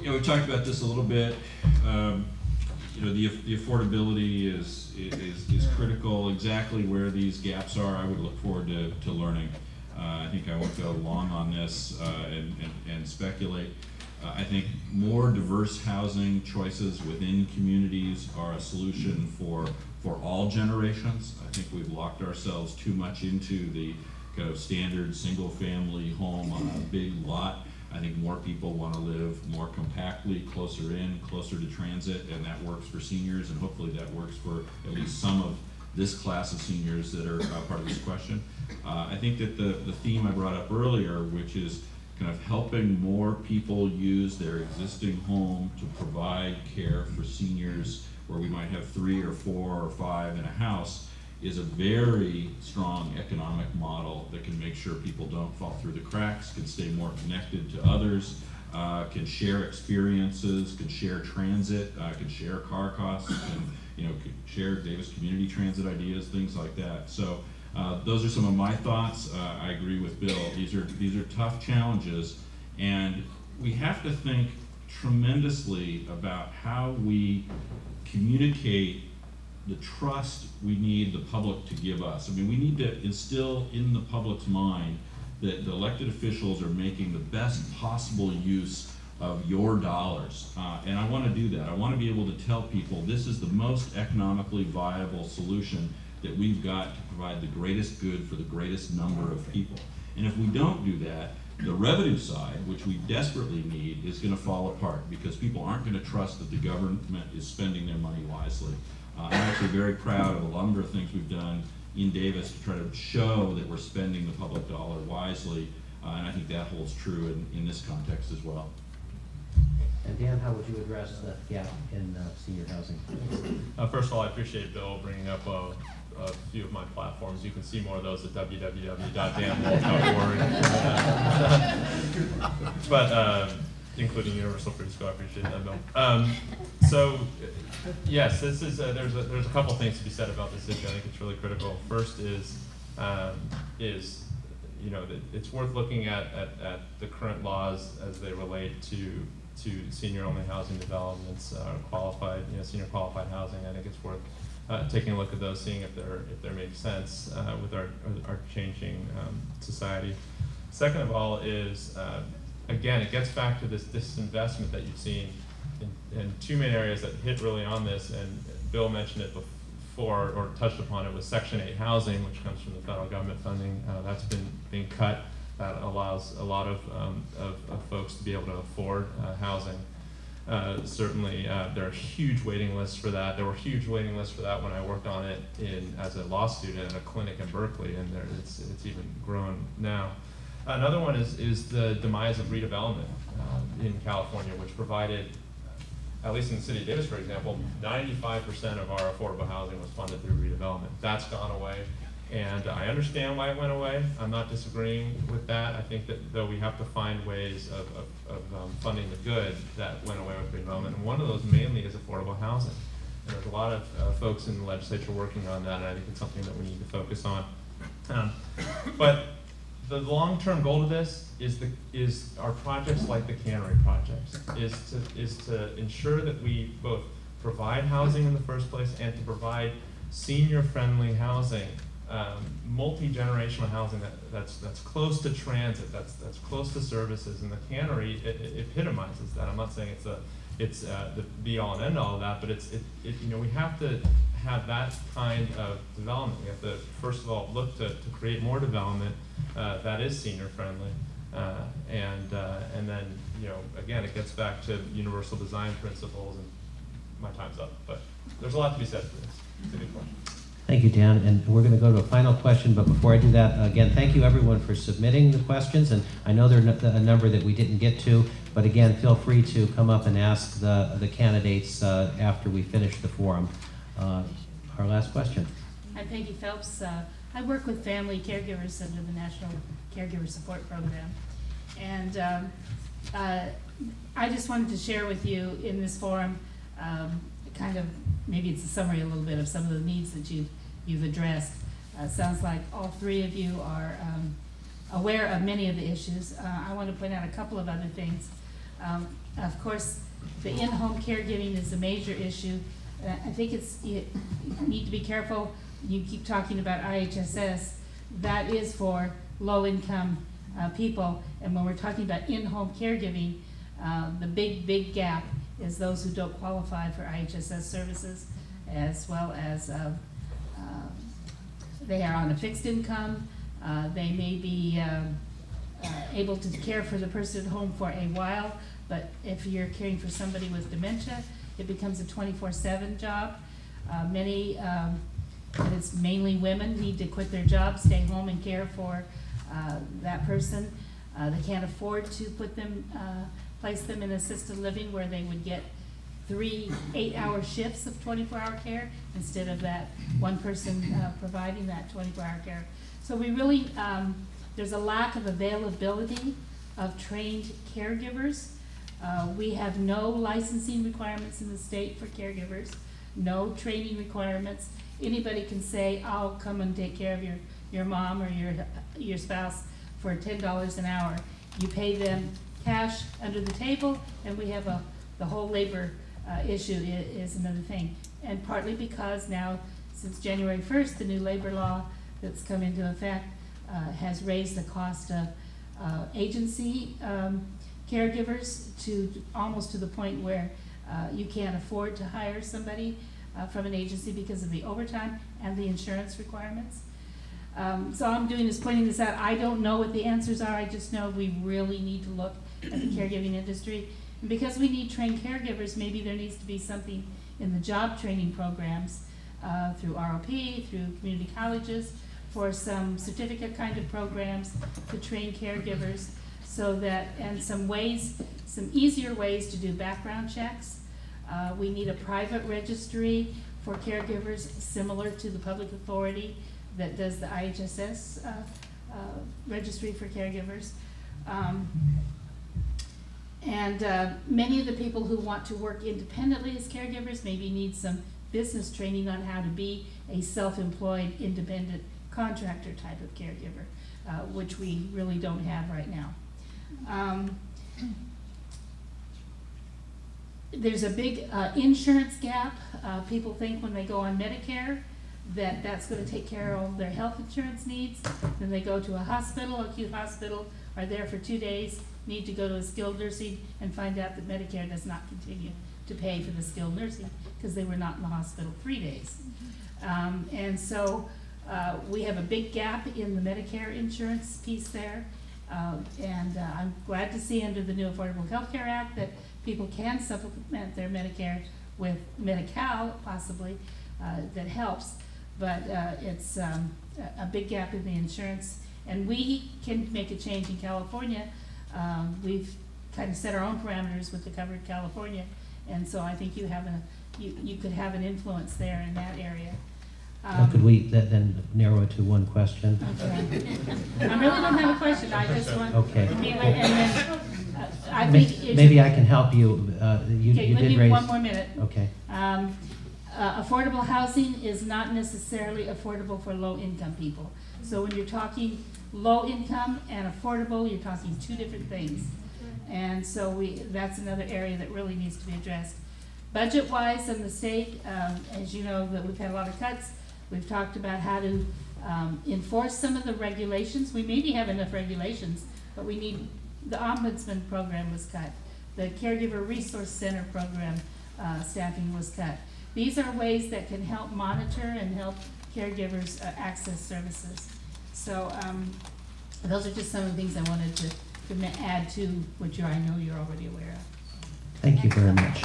You know, we talked about this a little bit. Um, You know, the the affordability is, is, is critical. Exactly where these gaps are, I would look forward to, to learning. Uh, I think I won't go long on this uh, and, and- and speculate. Uh, I think more diverse housing choices within communities are a solution for, for all generations. I think we've locked ourselves too much into the kind of standard single-family home on a big lot. I think more people want to live more compactly, closer in, closer to transit, and that works for seniors, and hopefully that works for at least some of this class of seniors that are uh, part of this question. Uh, I think that the, the theme I brought up earlier, which is kind of helping more people use their existing home to provide care for seniors where we might have three or four or five in a house, is a very strong economic model that can make sure people don't fall through the cracks, can stay more connected to others, uh, can share experiences, can share transit, uh, can share car costs, can, you know, can share Davis community transit ideas, things like that. So uh, those are some of my thoughts. Uh, I agree with Bill. These are these are tough challenges, and we have to think tremendously about how we communicate the trust we need the public to give us. I mean, we need to instill in the public's mind that the elected officials are making the best possible use of your dollars. Uh, and I want to do that. I want to be able to tell people this is the most economically viable solution that we've got to provide the greatest good for the greatest number of people. And if we don't do that, the revenue side, which we desperately need, is going to fall apart because people aren't going to trust that the government is spending their money wisely. Uh, I'm actually very proud of a number of things we've done in Davis to try to show that we're spending the public dollar wisely, uh, and I think that holds true in, in this context as well. And Dan, how would you address the gap in uh, senior housing? Uh, first of all, I appreciate Bill bringing up a, a few of my platforms. You can see more of those at www.danwolk.org. but uh, including Universal Free School, I appreciate that, Bill. Um, so, yes, this is uh, there's a, there's a couple things to be said about this issue. I think it's really critical. First is um, is you know it's worth looking at, at, at the current laws as they relate to to senior-only housing developments, uh, qualified, you know, senior qualified housing. I think it's worth uh, taking a look at those, seeing if they're if they make sense uh, with our our changing um, society. Second of all is uh, again it gets back to this disinvestment that you've seen in, in two main areas that hit really on this, and Bill mentioned it before or touched upon it was Section 8 housing, which comes from the federal government funding. Uh, that's been being cut that allows a lot of, um, of, of, folks to be able to afford uh, housing. Uh, certainly, uh, there are huge waiting lists for that. There were huge waiting lists for that when I worked on it in, as a law student at a clinic in Berkeley, and there, it's, it's even grown now. Another one is, is the demise of redevelopment uh, in California, which provided, at least in the city of Davis, for example, 95% of our affordable housing was funded through redevelopment. That's gone away. And I understand why it went away. I'm not disagreeing with that. I think that though we have to find ways of, of, of um, funding the good that went away with redevelopment. And one of those mainly is affordable housing. And there's a lot of uh, folks in the legislature working on that, and I think it's something that we need to focus on. Um, but the long-term goal of this is the is our projects like the cannery projects is to is to ensure that we both provide housing in the first place and to provide senior-friendly housing um, multi-generational housing that, that's that's close to transit, that's that's close to services, and the cannery it, it epitomizes that. I'm not saying it's a it's uh, the be all and end all of that, but it's it, it, you know we have to have that kind of development. We have to first of all look to, to create more development uh, that is senior friendly, uh, and uh, and then you know again it gets back to universal design principles. And my time's up, but there's a lot to be said for this. It's a good question. Thank you, Dan. And we're going to go to a final question, but before I do that, again, thank you everyone for submitting the questions. And I know there are a number that we didn't get to, but again, feel free to come up and ask the, the candidates uh, after we finish the forum. Uh, our last question. I'm Peggy Phelps. Uh, I work with family caregivers under the National Caregiver Support Program. And um, uh, I just wanted to share with you in this forum um, kind of maybe it's a summary a little bit of some of the needs that you've, you've addressed. Uh, sounds like all three of you are um, aware of many of the issues. Uh, I want to point out a couple of other things. Um, of course, the in-home caregiving is a major issue. Uh, I think it's you, need to be careful. You keep talking about IHSS. That is for low-income uh, people, and when we're talking about in-home caregiving, uh, the big, big gap is those who don't qualify for IHSS services, as well as uh, uh, they are on a fixed income. Uh, they may be um, uh, able to care for the person at home for a while, but if you're caring for somebody with dementia, it becomes a 24-7 job. Uh, many, um, it's mainly women, need to quit their job, stay home and care for uh, that person. they can't afford to put them place them in assisted living where they would get three eight-hour shifts of twenty-four hour care instead of that one person uh, providing that twenty-four hour care. So we really, um, there's a lack of availability of trained caregivers. Uh, we have no licensing requirements in the state for caregivers, no training requirements. Anybody can say, I'll come and take care of your, your mom or your, your spouse for ten dollars an hour. You pay them cash under the table, and we have a, the whole labor, uh, issue is another thing. And partly because now, since January first, the new labor law that's come into effect, uh, has raised the cost of, uh, agency, um, caregivers to, almost to the point where, uh, you can't afford to hire somebody, uh, from an agency because of the overtime and the insurance requirements. Um, so all I'm doing is pointing this out. I don't know what the answers are. I just know we really need to look at the caregiving industry. Because we need trained caregivers, maybe there needs to be something in the job training programs uh, through ROP, through community colleges, for some certificate kind of programs to train caregivers so that, and some ways, some easier ways to do background checks. Uh, we need a private registry for caregivers similar to the public authority that does the IHSS uh, uh, registry for caregivers. Um, And uh, many of the people who want to work independently as caregivers maybe need some business training on how to be a self-employed, independent contractor type of caregiver, uh, which we really don't have right now. Um, there's a big uh, insurance gap. Uh, people think when they go on Medicare that that's going to take care of all their health insurance needs. Then they go to a hospital, acute hospital, are there for two days, need to go to a skilled nursing and find out that Medicare does not continue to pay for the skilled nursing because they were not in the hospital three days. Um, and so uh, we have a big gap in the Medicare insurance piece there. Um, and uh, I'm glad to see under the new Affordable Health Care Act that people can supplement their Medicare with Medi-Cal possibly, uh, that helps. But uh, it's um, a big gap in the insurance. And we can make a change in California. Um, we've kind of set our own parameters with the Covered California. And so I think you have a, you, you could have an influence there in that area. Um, Could we th- then narrow it to one question? Okay. I really don't have a question, I just want. Okay. And then, uh, I May- think. it Maybe I can help you. Uh, You Okay, you let did me, raise. one more minute. Okay. Um, uh, affordable housing is not necessarily affordable for low-income people. So when you're talking low income and affordable, you're talking two different things. And so we, that's another area that really needs to be addressed. Budget-wise in the state, um, as you know, that we've had a lot of cuts. We've talked about how to, um, enforce some of the regulations. We maybe have enough regulations, but we need, the ombudsman program was cut. The caregiver resource center program, uh, staffing was cut. These are ways that can help monitor and help caregivers, uh, access services. So, um, those are just some of the things I wanted to, to add to what you, I know you're already aware of. Thank you very much.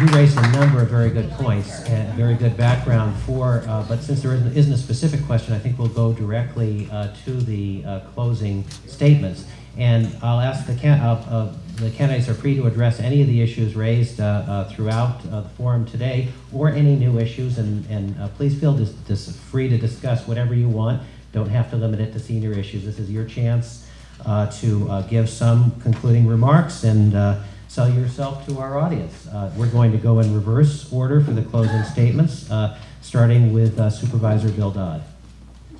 You. You raised a number of very good points and very good background for, uh, but since there isn't, isn't a specific question, I think we'll go directly uh, to the uh, closing statements. And I'll ask the uh, uh, the candidates are free to address any of the issues raised uh, uh, throughout uh, the forum today or any new issues, and, and uh, please feel dis- dis- free to discuss whatever you want. Don't have to limit it to senior issues. This is your chance uh, to uh, give some concluding remarks and uh, sell yourself to our audience. Uh, We're going to go in reverse order for the closing statements, uh, starting with uh, Supervisor Bill Dodd.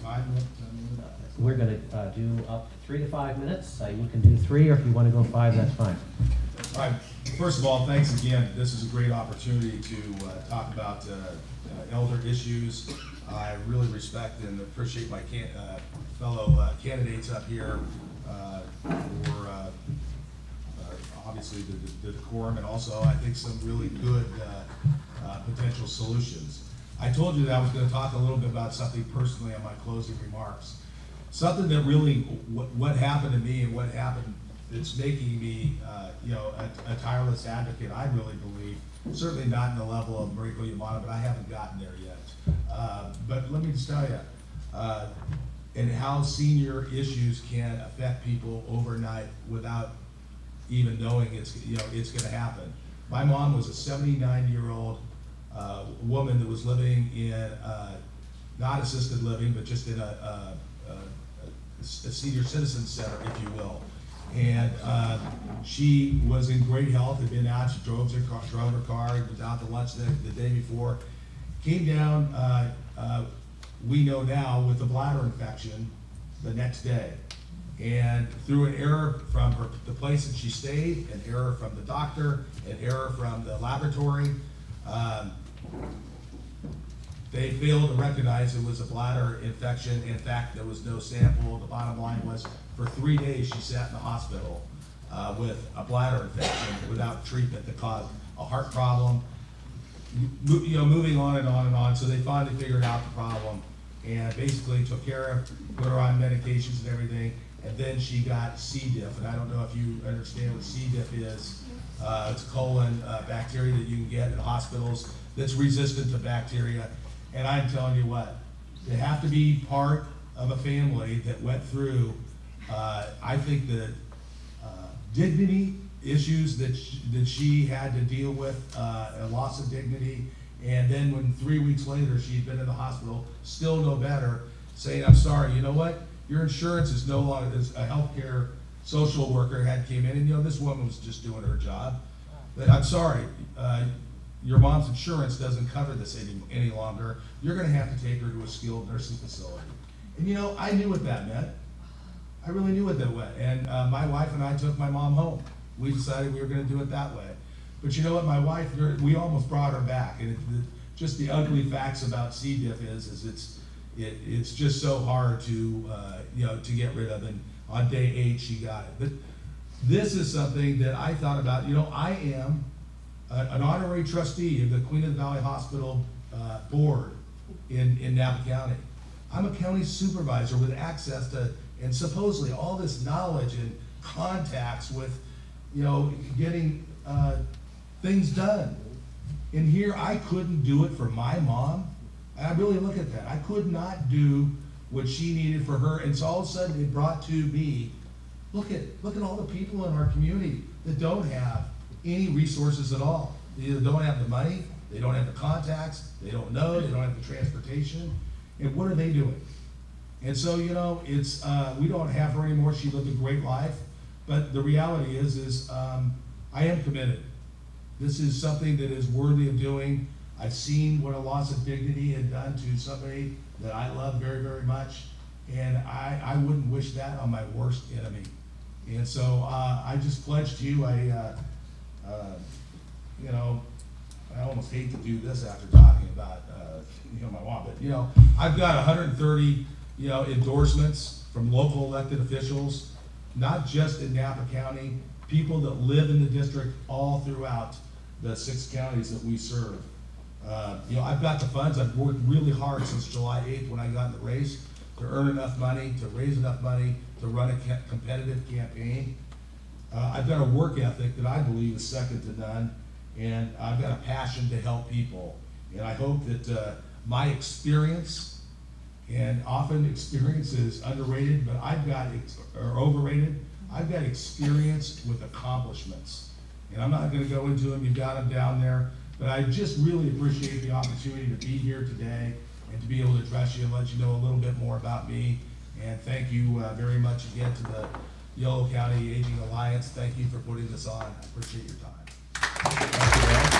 Five minutes, ten minutes? We're going to do up three to five minutes. Uh, You can do three, or if you want to go five, that's fine. All right, first of all, thanks again. This is a great opportunity to uh, talk about uh, uh, elder issues. I really respect and appreciate my can, uh, fellow uh, candidates up here for, obviously, the the decorum and also, I think, some really good potential solutions. I told you that I was gonna talk a little bit about something personally on my closing remarks. Something that really, what, what happened to me and what happened that's making me, uh, you know, a, a tireless advocate, I really believe. Certainly not in the level of Mariko Yamada, but I haven't gotten there yet. Uh, but let me just tell you, uh, and how senior issues can affect people overnight without even knowing it's, you know, it's gonna happen. My mom was a seventy-nine-year-old, uh, woman that was living in, uh, not assisted living, but just in a senior citizen center, if you will. And, uh, she was in great health, had been out, she drove her car, drove her car, was out to lunch the, the day before. Came down, uh, uh, we know now with a bladder infection the next day. And through an error from her, the place that she stayed, an error from the doctor, an error from the laboratory, um, they failed to recognize it was a bladder infection. In fact, there was no sample. The bottom line was, for three days, she sat in the hospital uh, with a bladder infection without treatment that caused a heart problem, you know, moving on and on and on. So they finally figured out the problem and basically took care of, put her on medications and everything. And then she got C. diff, and I don't know if you understand what C. diff is. Uh, it's colon uh, bacteria that you can get in hospitals that's resistant to bacteria. And I'm telling you what, they have to be part of a family that went through, uh, I think that uh, dignity issues that she, that she had to deal with, uh, a loss of dignity. And then when three weeks later, she'd been in the hospital, still no better, saying, I'm sorry, you know what? Your insurance is no longer, is a healthcare social worker had came in, and you know, this woman was just doing her job. But I'm sorry, uh, your mom's insurance doesn't cover this any, any longer. You're gonna have to take her to a skilled nursing facility. And you know, I knew what that meant. I really knew what that meant. And uh, my wife and I took my mom home. We decided we were going to do it that way. But you know what? My wife, we almost brought her back. And it, just the ugly facts about C. diff is, is it's, it, it's just so hard to, uh, you know, to get rid of. And on day eight, she got it. But this is something that I thought about. You know, I am an honorary trustee of the Queen of the Valley Hospital uh, board in, in Napa County. I'm a county supervisor with access to, and supposedly all this knowledge and contacts with, you know, getting uh, things done. And here I couldn't do it for my mom. I really look at that. I could not do what she needed for her. And so all of a sudden it brought to me, look at look at all the people in our community that don't have any resources at all. They either don't have the money, they don't have the contacts, they don't know, they don't have the transportation. And what are they doing? And so, you know, it's, uh, we don't have her anymore. She lived a great life. But the reality is, is, um, I am committed. This is something that is worthy of doing. I've seen what a loss of dignity had done to somebody that I love very, very much. And I, I wouldn't wish that on my worst enemy. And so, uh, I just pledge to you, I, uh, uh, you know, I almost hate to do this after talking about, uh, you know, my mom, but, you know, I've got hundred and thirty, you know, endorsements from local elected officials, not just in Napa County, people that live in the district all throughout the six counties that we serve. Uh, you know, I've got the funds, I've worked really hard since July eighth when I got in the race to earn enough money, to raise enough money, to run a competitive campaign. Uh, I've got a work ethic that I believe is second to none, and I've got a passion to help people. And I hope that uh, my experience, and often experience is underrated, but I've got, or overrated, I've got experience with accomplishments. And I'm not gonna go into them, you've got them down there, but I just really appreciate the opportunity to be here today and to be able to address you and let you know a little bit more about me. And thank you uh, very much again to the Yolo County Aging Alliance. Thank you for putting this on. I appreciate your time. Thank you, Ed.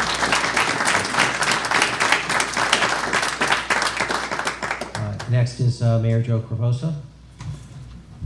Uh, Next is uh, Mayor Joe Krovoza.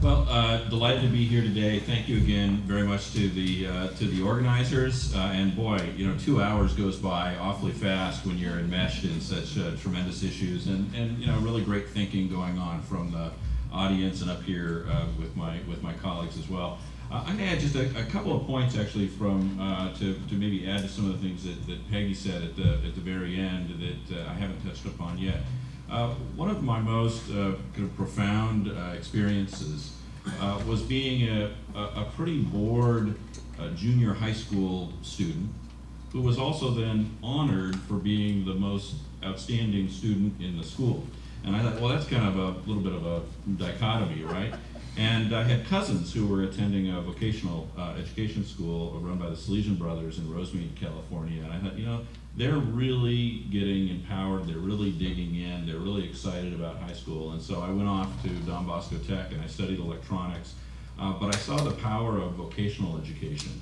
Well, uh, delighted to be here today. Thank you again very much to the uh, to the organizers. Uh, and boy, you know, two hours goes by awfully fast when you're enmeshed in such uh, tremendous issues, and and you know, really great thinking going on from the audience and up here uh, with my with my colleagues as well. Uh, I'm gonna add just a, a couple of points actually from uh, to to maybe add to some of the things that, that Peggy said at the at the very end that uh, I haven't touched upon yet. Uh, one of my most kind of profound experiences was being a, a, a pretty bored junior high school student who was also then honored for being the most outstanding student in the school. And I thought, well, that's kind of a little bit of a dichotomy, right? And I had cousins who were attending a vocational uh, education school run by the Salesian Brothers in Rosemead, California. And I thought, you know, they're really getting empowered, they're really digging in, they're really excited about high school. And so I went off to Don Bosco Tech and I studied electronics. Uh, but I saw the power of vocational education.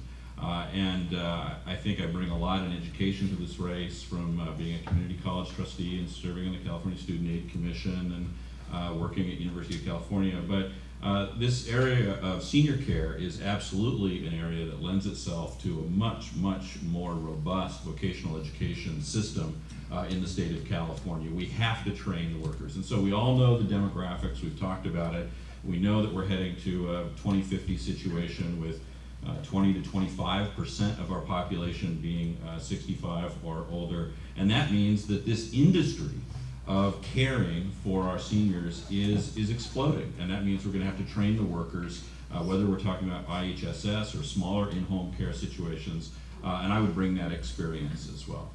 Uh, and uh, I think I bring a lot in education to this race from uh, being a community college trustee and serving on the California Student Aid Commission and uh, working at University of California. But uh, this area of senior care is absolutely an area that lends itself to a much, much more robust vocational education system uh, in the state of California. We have to train the workers. And so we all know the demographics, we've talked about it. We know that we're heading to a 2050 situation with 20 to 25 percent of our population being uh, 65 or older. And that means that this industry of caring for our seniors is, is exploding. And that means we're going to have to train the workers, uh, whether we're talking about IHSS or smaller in-home care situations. Uh, and I would bring that experience as well.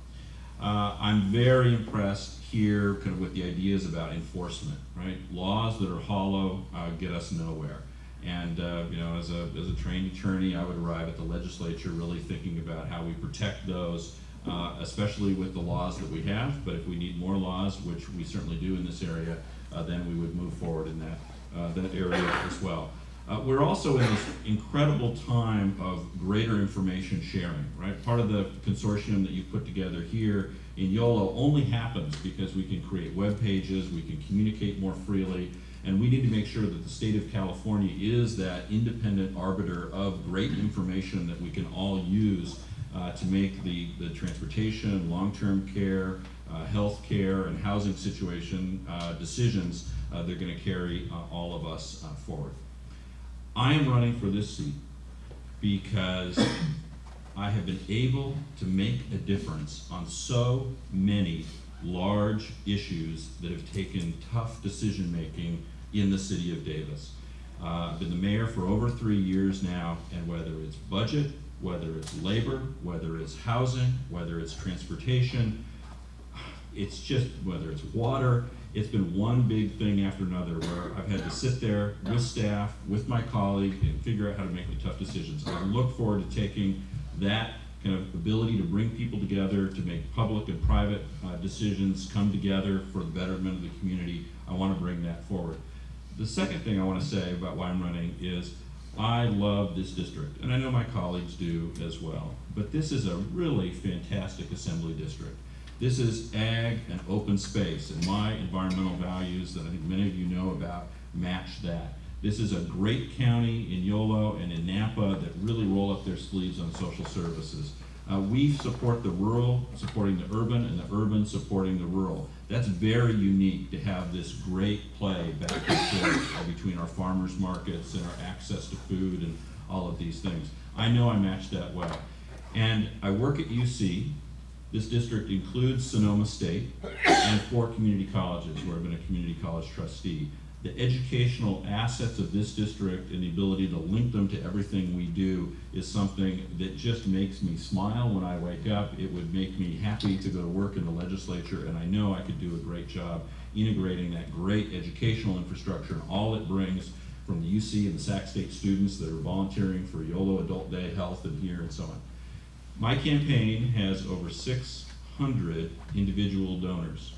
Uh, I'm very impressed here kind of with the ideas about enforcement, right? Laws that are hollow uh, get us nowhere. And uh, you know, as a, as a trained attorney, I would arrive at the legislature really thinking about how we protect those, uh, especially with the laws that we have. But if we need more laws, which we certainly do in this area, uh, then we would move forward in that, uh, that area as well. Uh, we're also in this incredible time of greater information sharing, right? Part of the consortium that you put together here in YOLO only happens because we can create web pages, we can communicate more freely, and we need to make sure that the state of California is that independent arbiter of great information that we can all use uh, to make the, the transportation, long-term care, uh, health care, and housing situation uh, decisions uh, that are going to carry uh, all of us uh, forward. I am running for this seat because I have been able to make a difference on so many large issues that have taken tough decision making in the city of Davis. Uh, I've been the mayor for over three years now, and whether it's budget, whether it's labor, whether it's housing, whether it's transportation, it's just, whether it's water, it's been one big thing after another where I've had to sit there with staff, with my colleague, and figure out how to make the tough decisions. I look forward to taking that kind of ability to bring people together, to make public and private uh, decisions come together for the betterment of the community. I want to bring that forward. The second thing I want to say about why I'm running is I love this district, and I know my colleagues do as well. But this is a really fantastic assembly district. This is ag and open space, and my environmental values that I think many of you know about match that. This is a great county in Yolo and in Napa that really roll up their sleeves on social services. Uh, we support the rural supporting the urban, and the urban supporting the rural. That's very unique to have this great play back and forth uh, between our farmers markets and our access to food and all of these things. I know I match that well. And I work at UC, this district includes Sonoma State and four community colleges where I've been a community college trustee. The educational assets of this district and the ability to link them to everything we do is something that just makes me smile when I wake up. It would make me happy to go to work in the legislature, and I know I could do a great job integrating that great educational infrastructure and all it brings from the UC and the Sac State students that are volunteering for YOLO Adult Day Health and here and so on. My campaign has over 600 individual donors.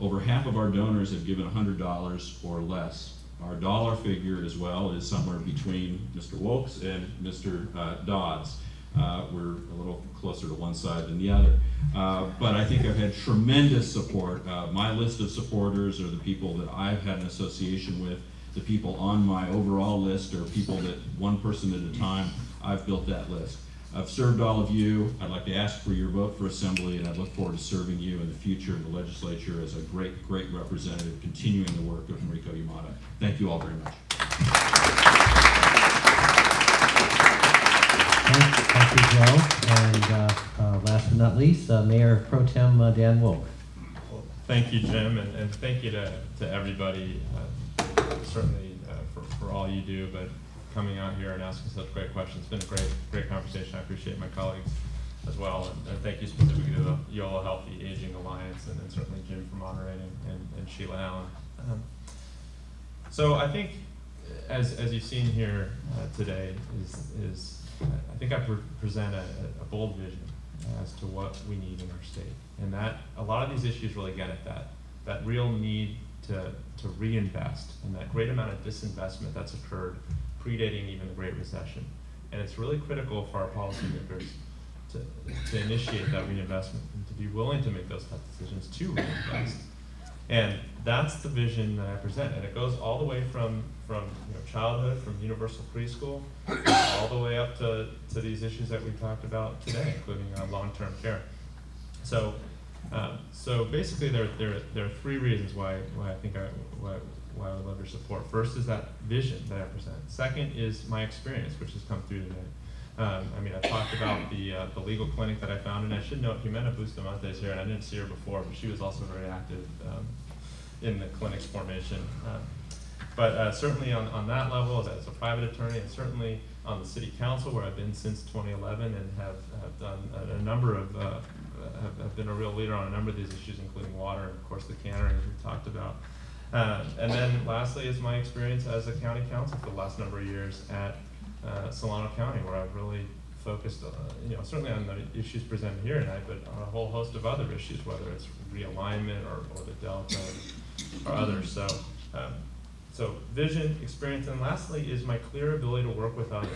Over half of our donors have given $100 or less. Our dollar figure as well is somewhere between Mr. Wolk's and Mr. Uh, Dodd's. Uh, we're a little closer to one side than the other. Uh, but I think I've had tremendous support. Uh, my list of supporters are the people that I've had an association with. The people on my overall list are people that one person at a time, I've built that list. I've served all of you. I'd like to ask for your vote for assembly, and I look forward to serving you in the future in the legislature as a great, great representative, continuing the work of Mariko Yamada. Thank you all very much. Thank thank you, Joe. And uh, uh, last but not least, uh, Mayor Pro Tem uh, Dan Wolk. Well, Thank you, Jim, and, and thank you to, to everybody, uh, certainly uh, for, for all you do, but coming out here and asking such great questions. It's been a great, great conversation. I appreciate my colleagues as well. And, and thank you specifically to the YOLO Healthy Aging Alliance and, and certainly Jim for moderating and, and Sheila Allen. Um, so I think, as, as you've seen here uh, today, is, is I think I pre- present a, a bold vision as to what we need in our state. And that, a lot of these issues really get at that, that real need to, to reinvest and that great amount of disinvestment that's occurred predating even the Great Recession. And it's really critical for our policymakers to, to initiate that reinvestment and to be willing to make those tough decisions to reinvest. And that's the vision that I present, and it goes all the way from, from you know, childhood, from universal preschool, all the way up to, to these issues that we talked about today, including uh, long-term care. So, um, so basically, there, there, there are three reasons why, why I think I, why, why I would love your support. First is that vision that I present. Second is my experience, which has come through today. Um, I mean, I talked about the, uh, the legal clinic that I found, And I should note, Jimena Bustamante is here, and I didn't see her before, but she was also very active um, in the clinic's formation. Um, but uh, certainly on, on that level, as, a private attorney, and certainly on the city council, where I've been since 2011 and have, have done a, a number of, uh, have, have been a real leader on a number of these issues, including water, and of course the cannery, as we talked about. Um, and then lastly is my experience as a county counsel for the last number of years at uh, Solano County, where I've really focused, uh, you know, certainly on the issues presented here tonight, but on a whole host of other issues, whether it's realignment or, or the Delta or others. So, um, so vision, experience, and lastly is my clear ability to work with others,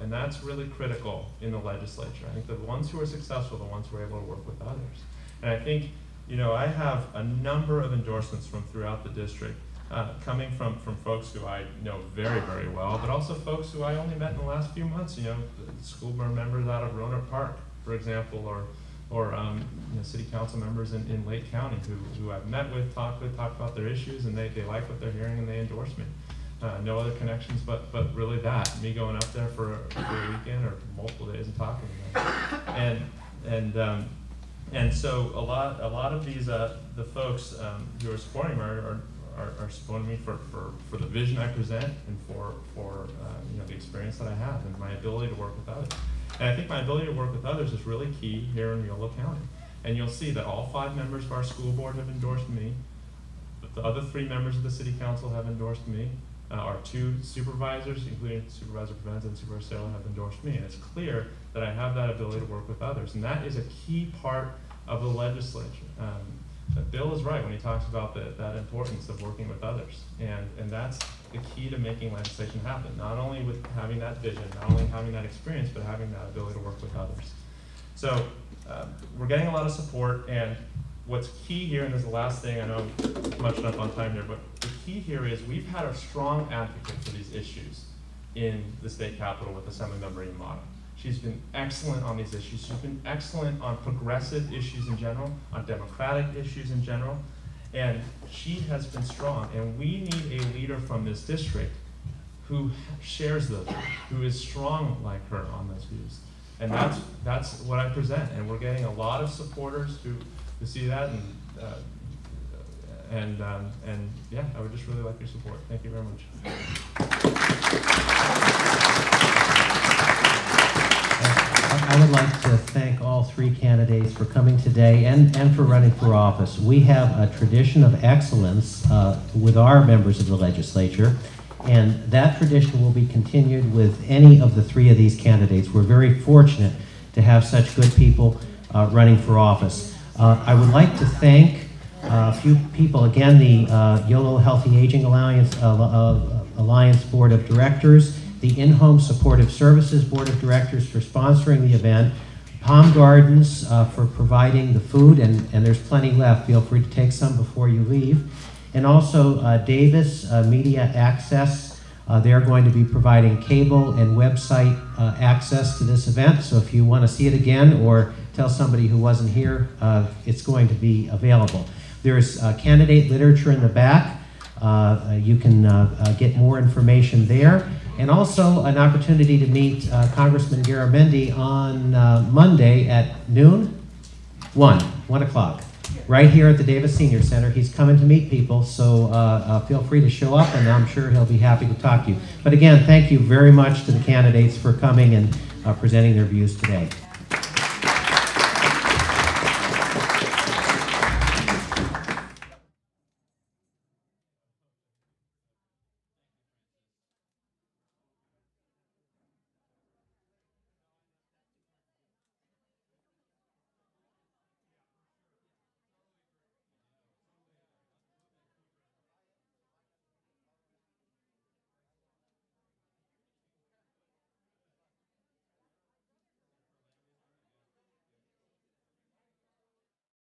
and that's really critical in the legislature. I think the ones who are successful the ones who are able to work with others, and I think, you know, I have a number of endorsements from throughout the district uh, coming from, from folks who I know very, very well, but also folks who I only met in the last few months, you know, school board members out of Rohnert Park, for example, or, or um, you know, city council members in, in Lake County who, who I've met with, talked with, talked about their issues, and they, they like what they're hearing and they endorse me. Uh, no other connections, but, but really that, me going up there for, a- for a weekend or multiple days and talking. And, and, um, and so a lot, a lot of these, uh, the folks, um, who are supporting me are, are, are, supporting me for, for, for the vision I present and for, for, uh, you know, the experience that I have and my ability to work with others. And I think my ability to work with others is really key here in Yolo County. And you'll see that all five members of our school board have endorsed me. The other three members of the city council have endorsed me. Uh, our two supervisors, including Supervisor Provenza and Supervisor Saylor, have endorsed me. And it's clear that I have that ability to work with others. And that is a key part of the legislature. Um, Bill is right when he talks about the, that importance of working with others. And, and that's the key to making legislation happen. Not only with having that vision, not only having that experience, but having that ability to work with others. So um, we're getting a lot of support, and what's key here, and this is the last thing, I know I'm much enough on time here, but the key here is we've had a strong advocate for these issues in the state capitol with Assemblymember Yamada. She's been excellent on these issues. She's been excellent on progressive issues in general, on democratic issues in general, and she has been strong. And we need a leader from this district who shares those, who is strong like her on those views. And that's, that's what I present, and we're getting a lot of supporters who, who see that, and, uh, and, um, and, yeah, I would just really like your support. Thank you very much. I I would like to thank all three candidates for coming today and, and for running for office. We have a tradition of excellence uh, with our members of the legislature, and that tradition will be continued with any of the three of these candidates. We're very fortunate to have such good people uh, running for office. Uh, I would like to thank uh, a few people, again, the uh, YOLO Healthy Aging Alliance, uh, Alliance Board of Directors, the In-Home Supportive Services Board of Directors for sponsoring the event, Palm Gardens uh, for providing the food, and, and there's plenty left. Feel free to take some before you leave. And also uh, Davis uh, Media Access. Uh, they're going to be providing cable and website uh, access to this event. So if you want to see it again or tell somebody who wasn't here, uh, it's going to be available. There's uh, candidate literature in the back. Uh, you can uh, uh, get more information there. And also an opportunity to meet uh, Congressman Garamendi on uh, Monday at noon? One, one o'clock, right here at the Davis Senior Center. He's coming to meet people, so uh, uh, feel free to show up, and I'm sure he'll be happy to talk to you. But again, thank you very much to the candidates for coming and uh, presenting their views today.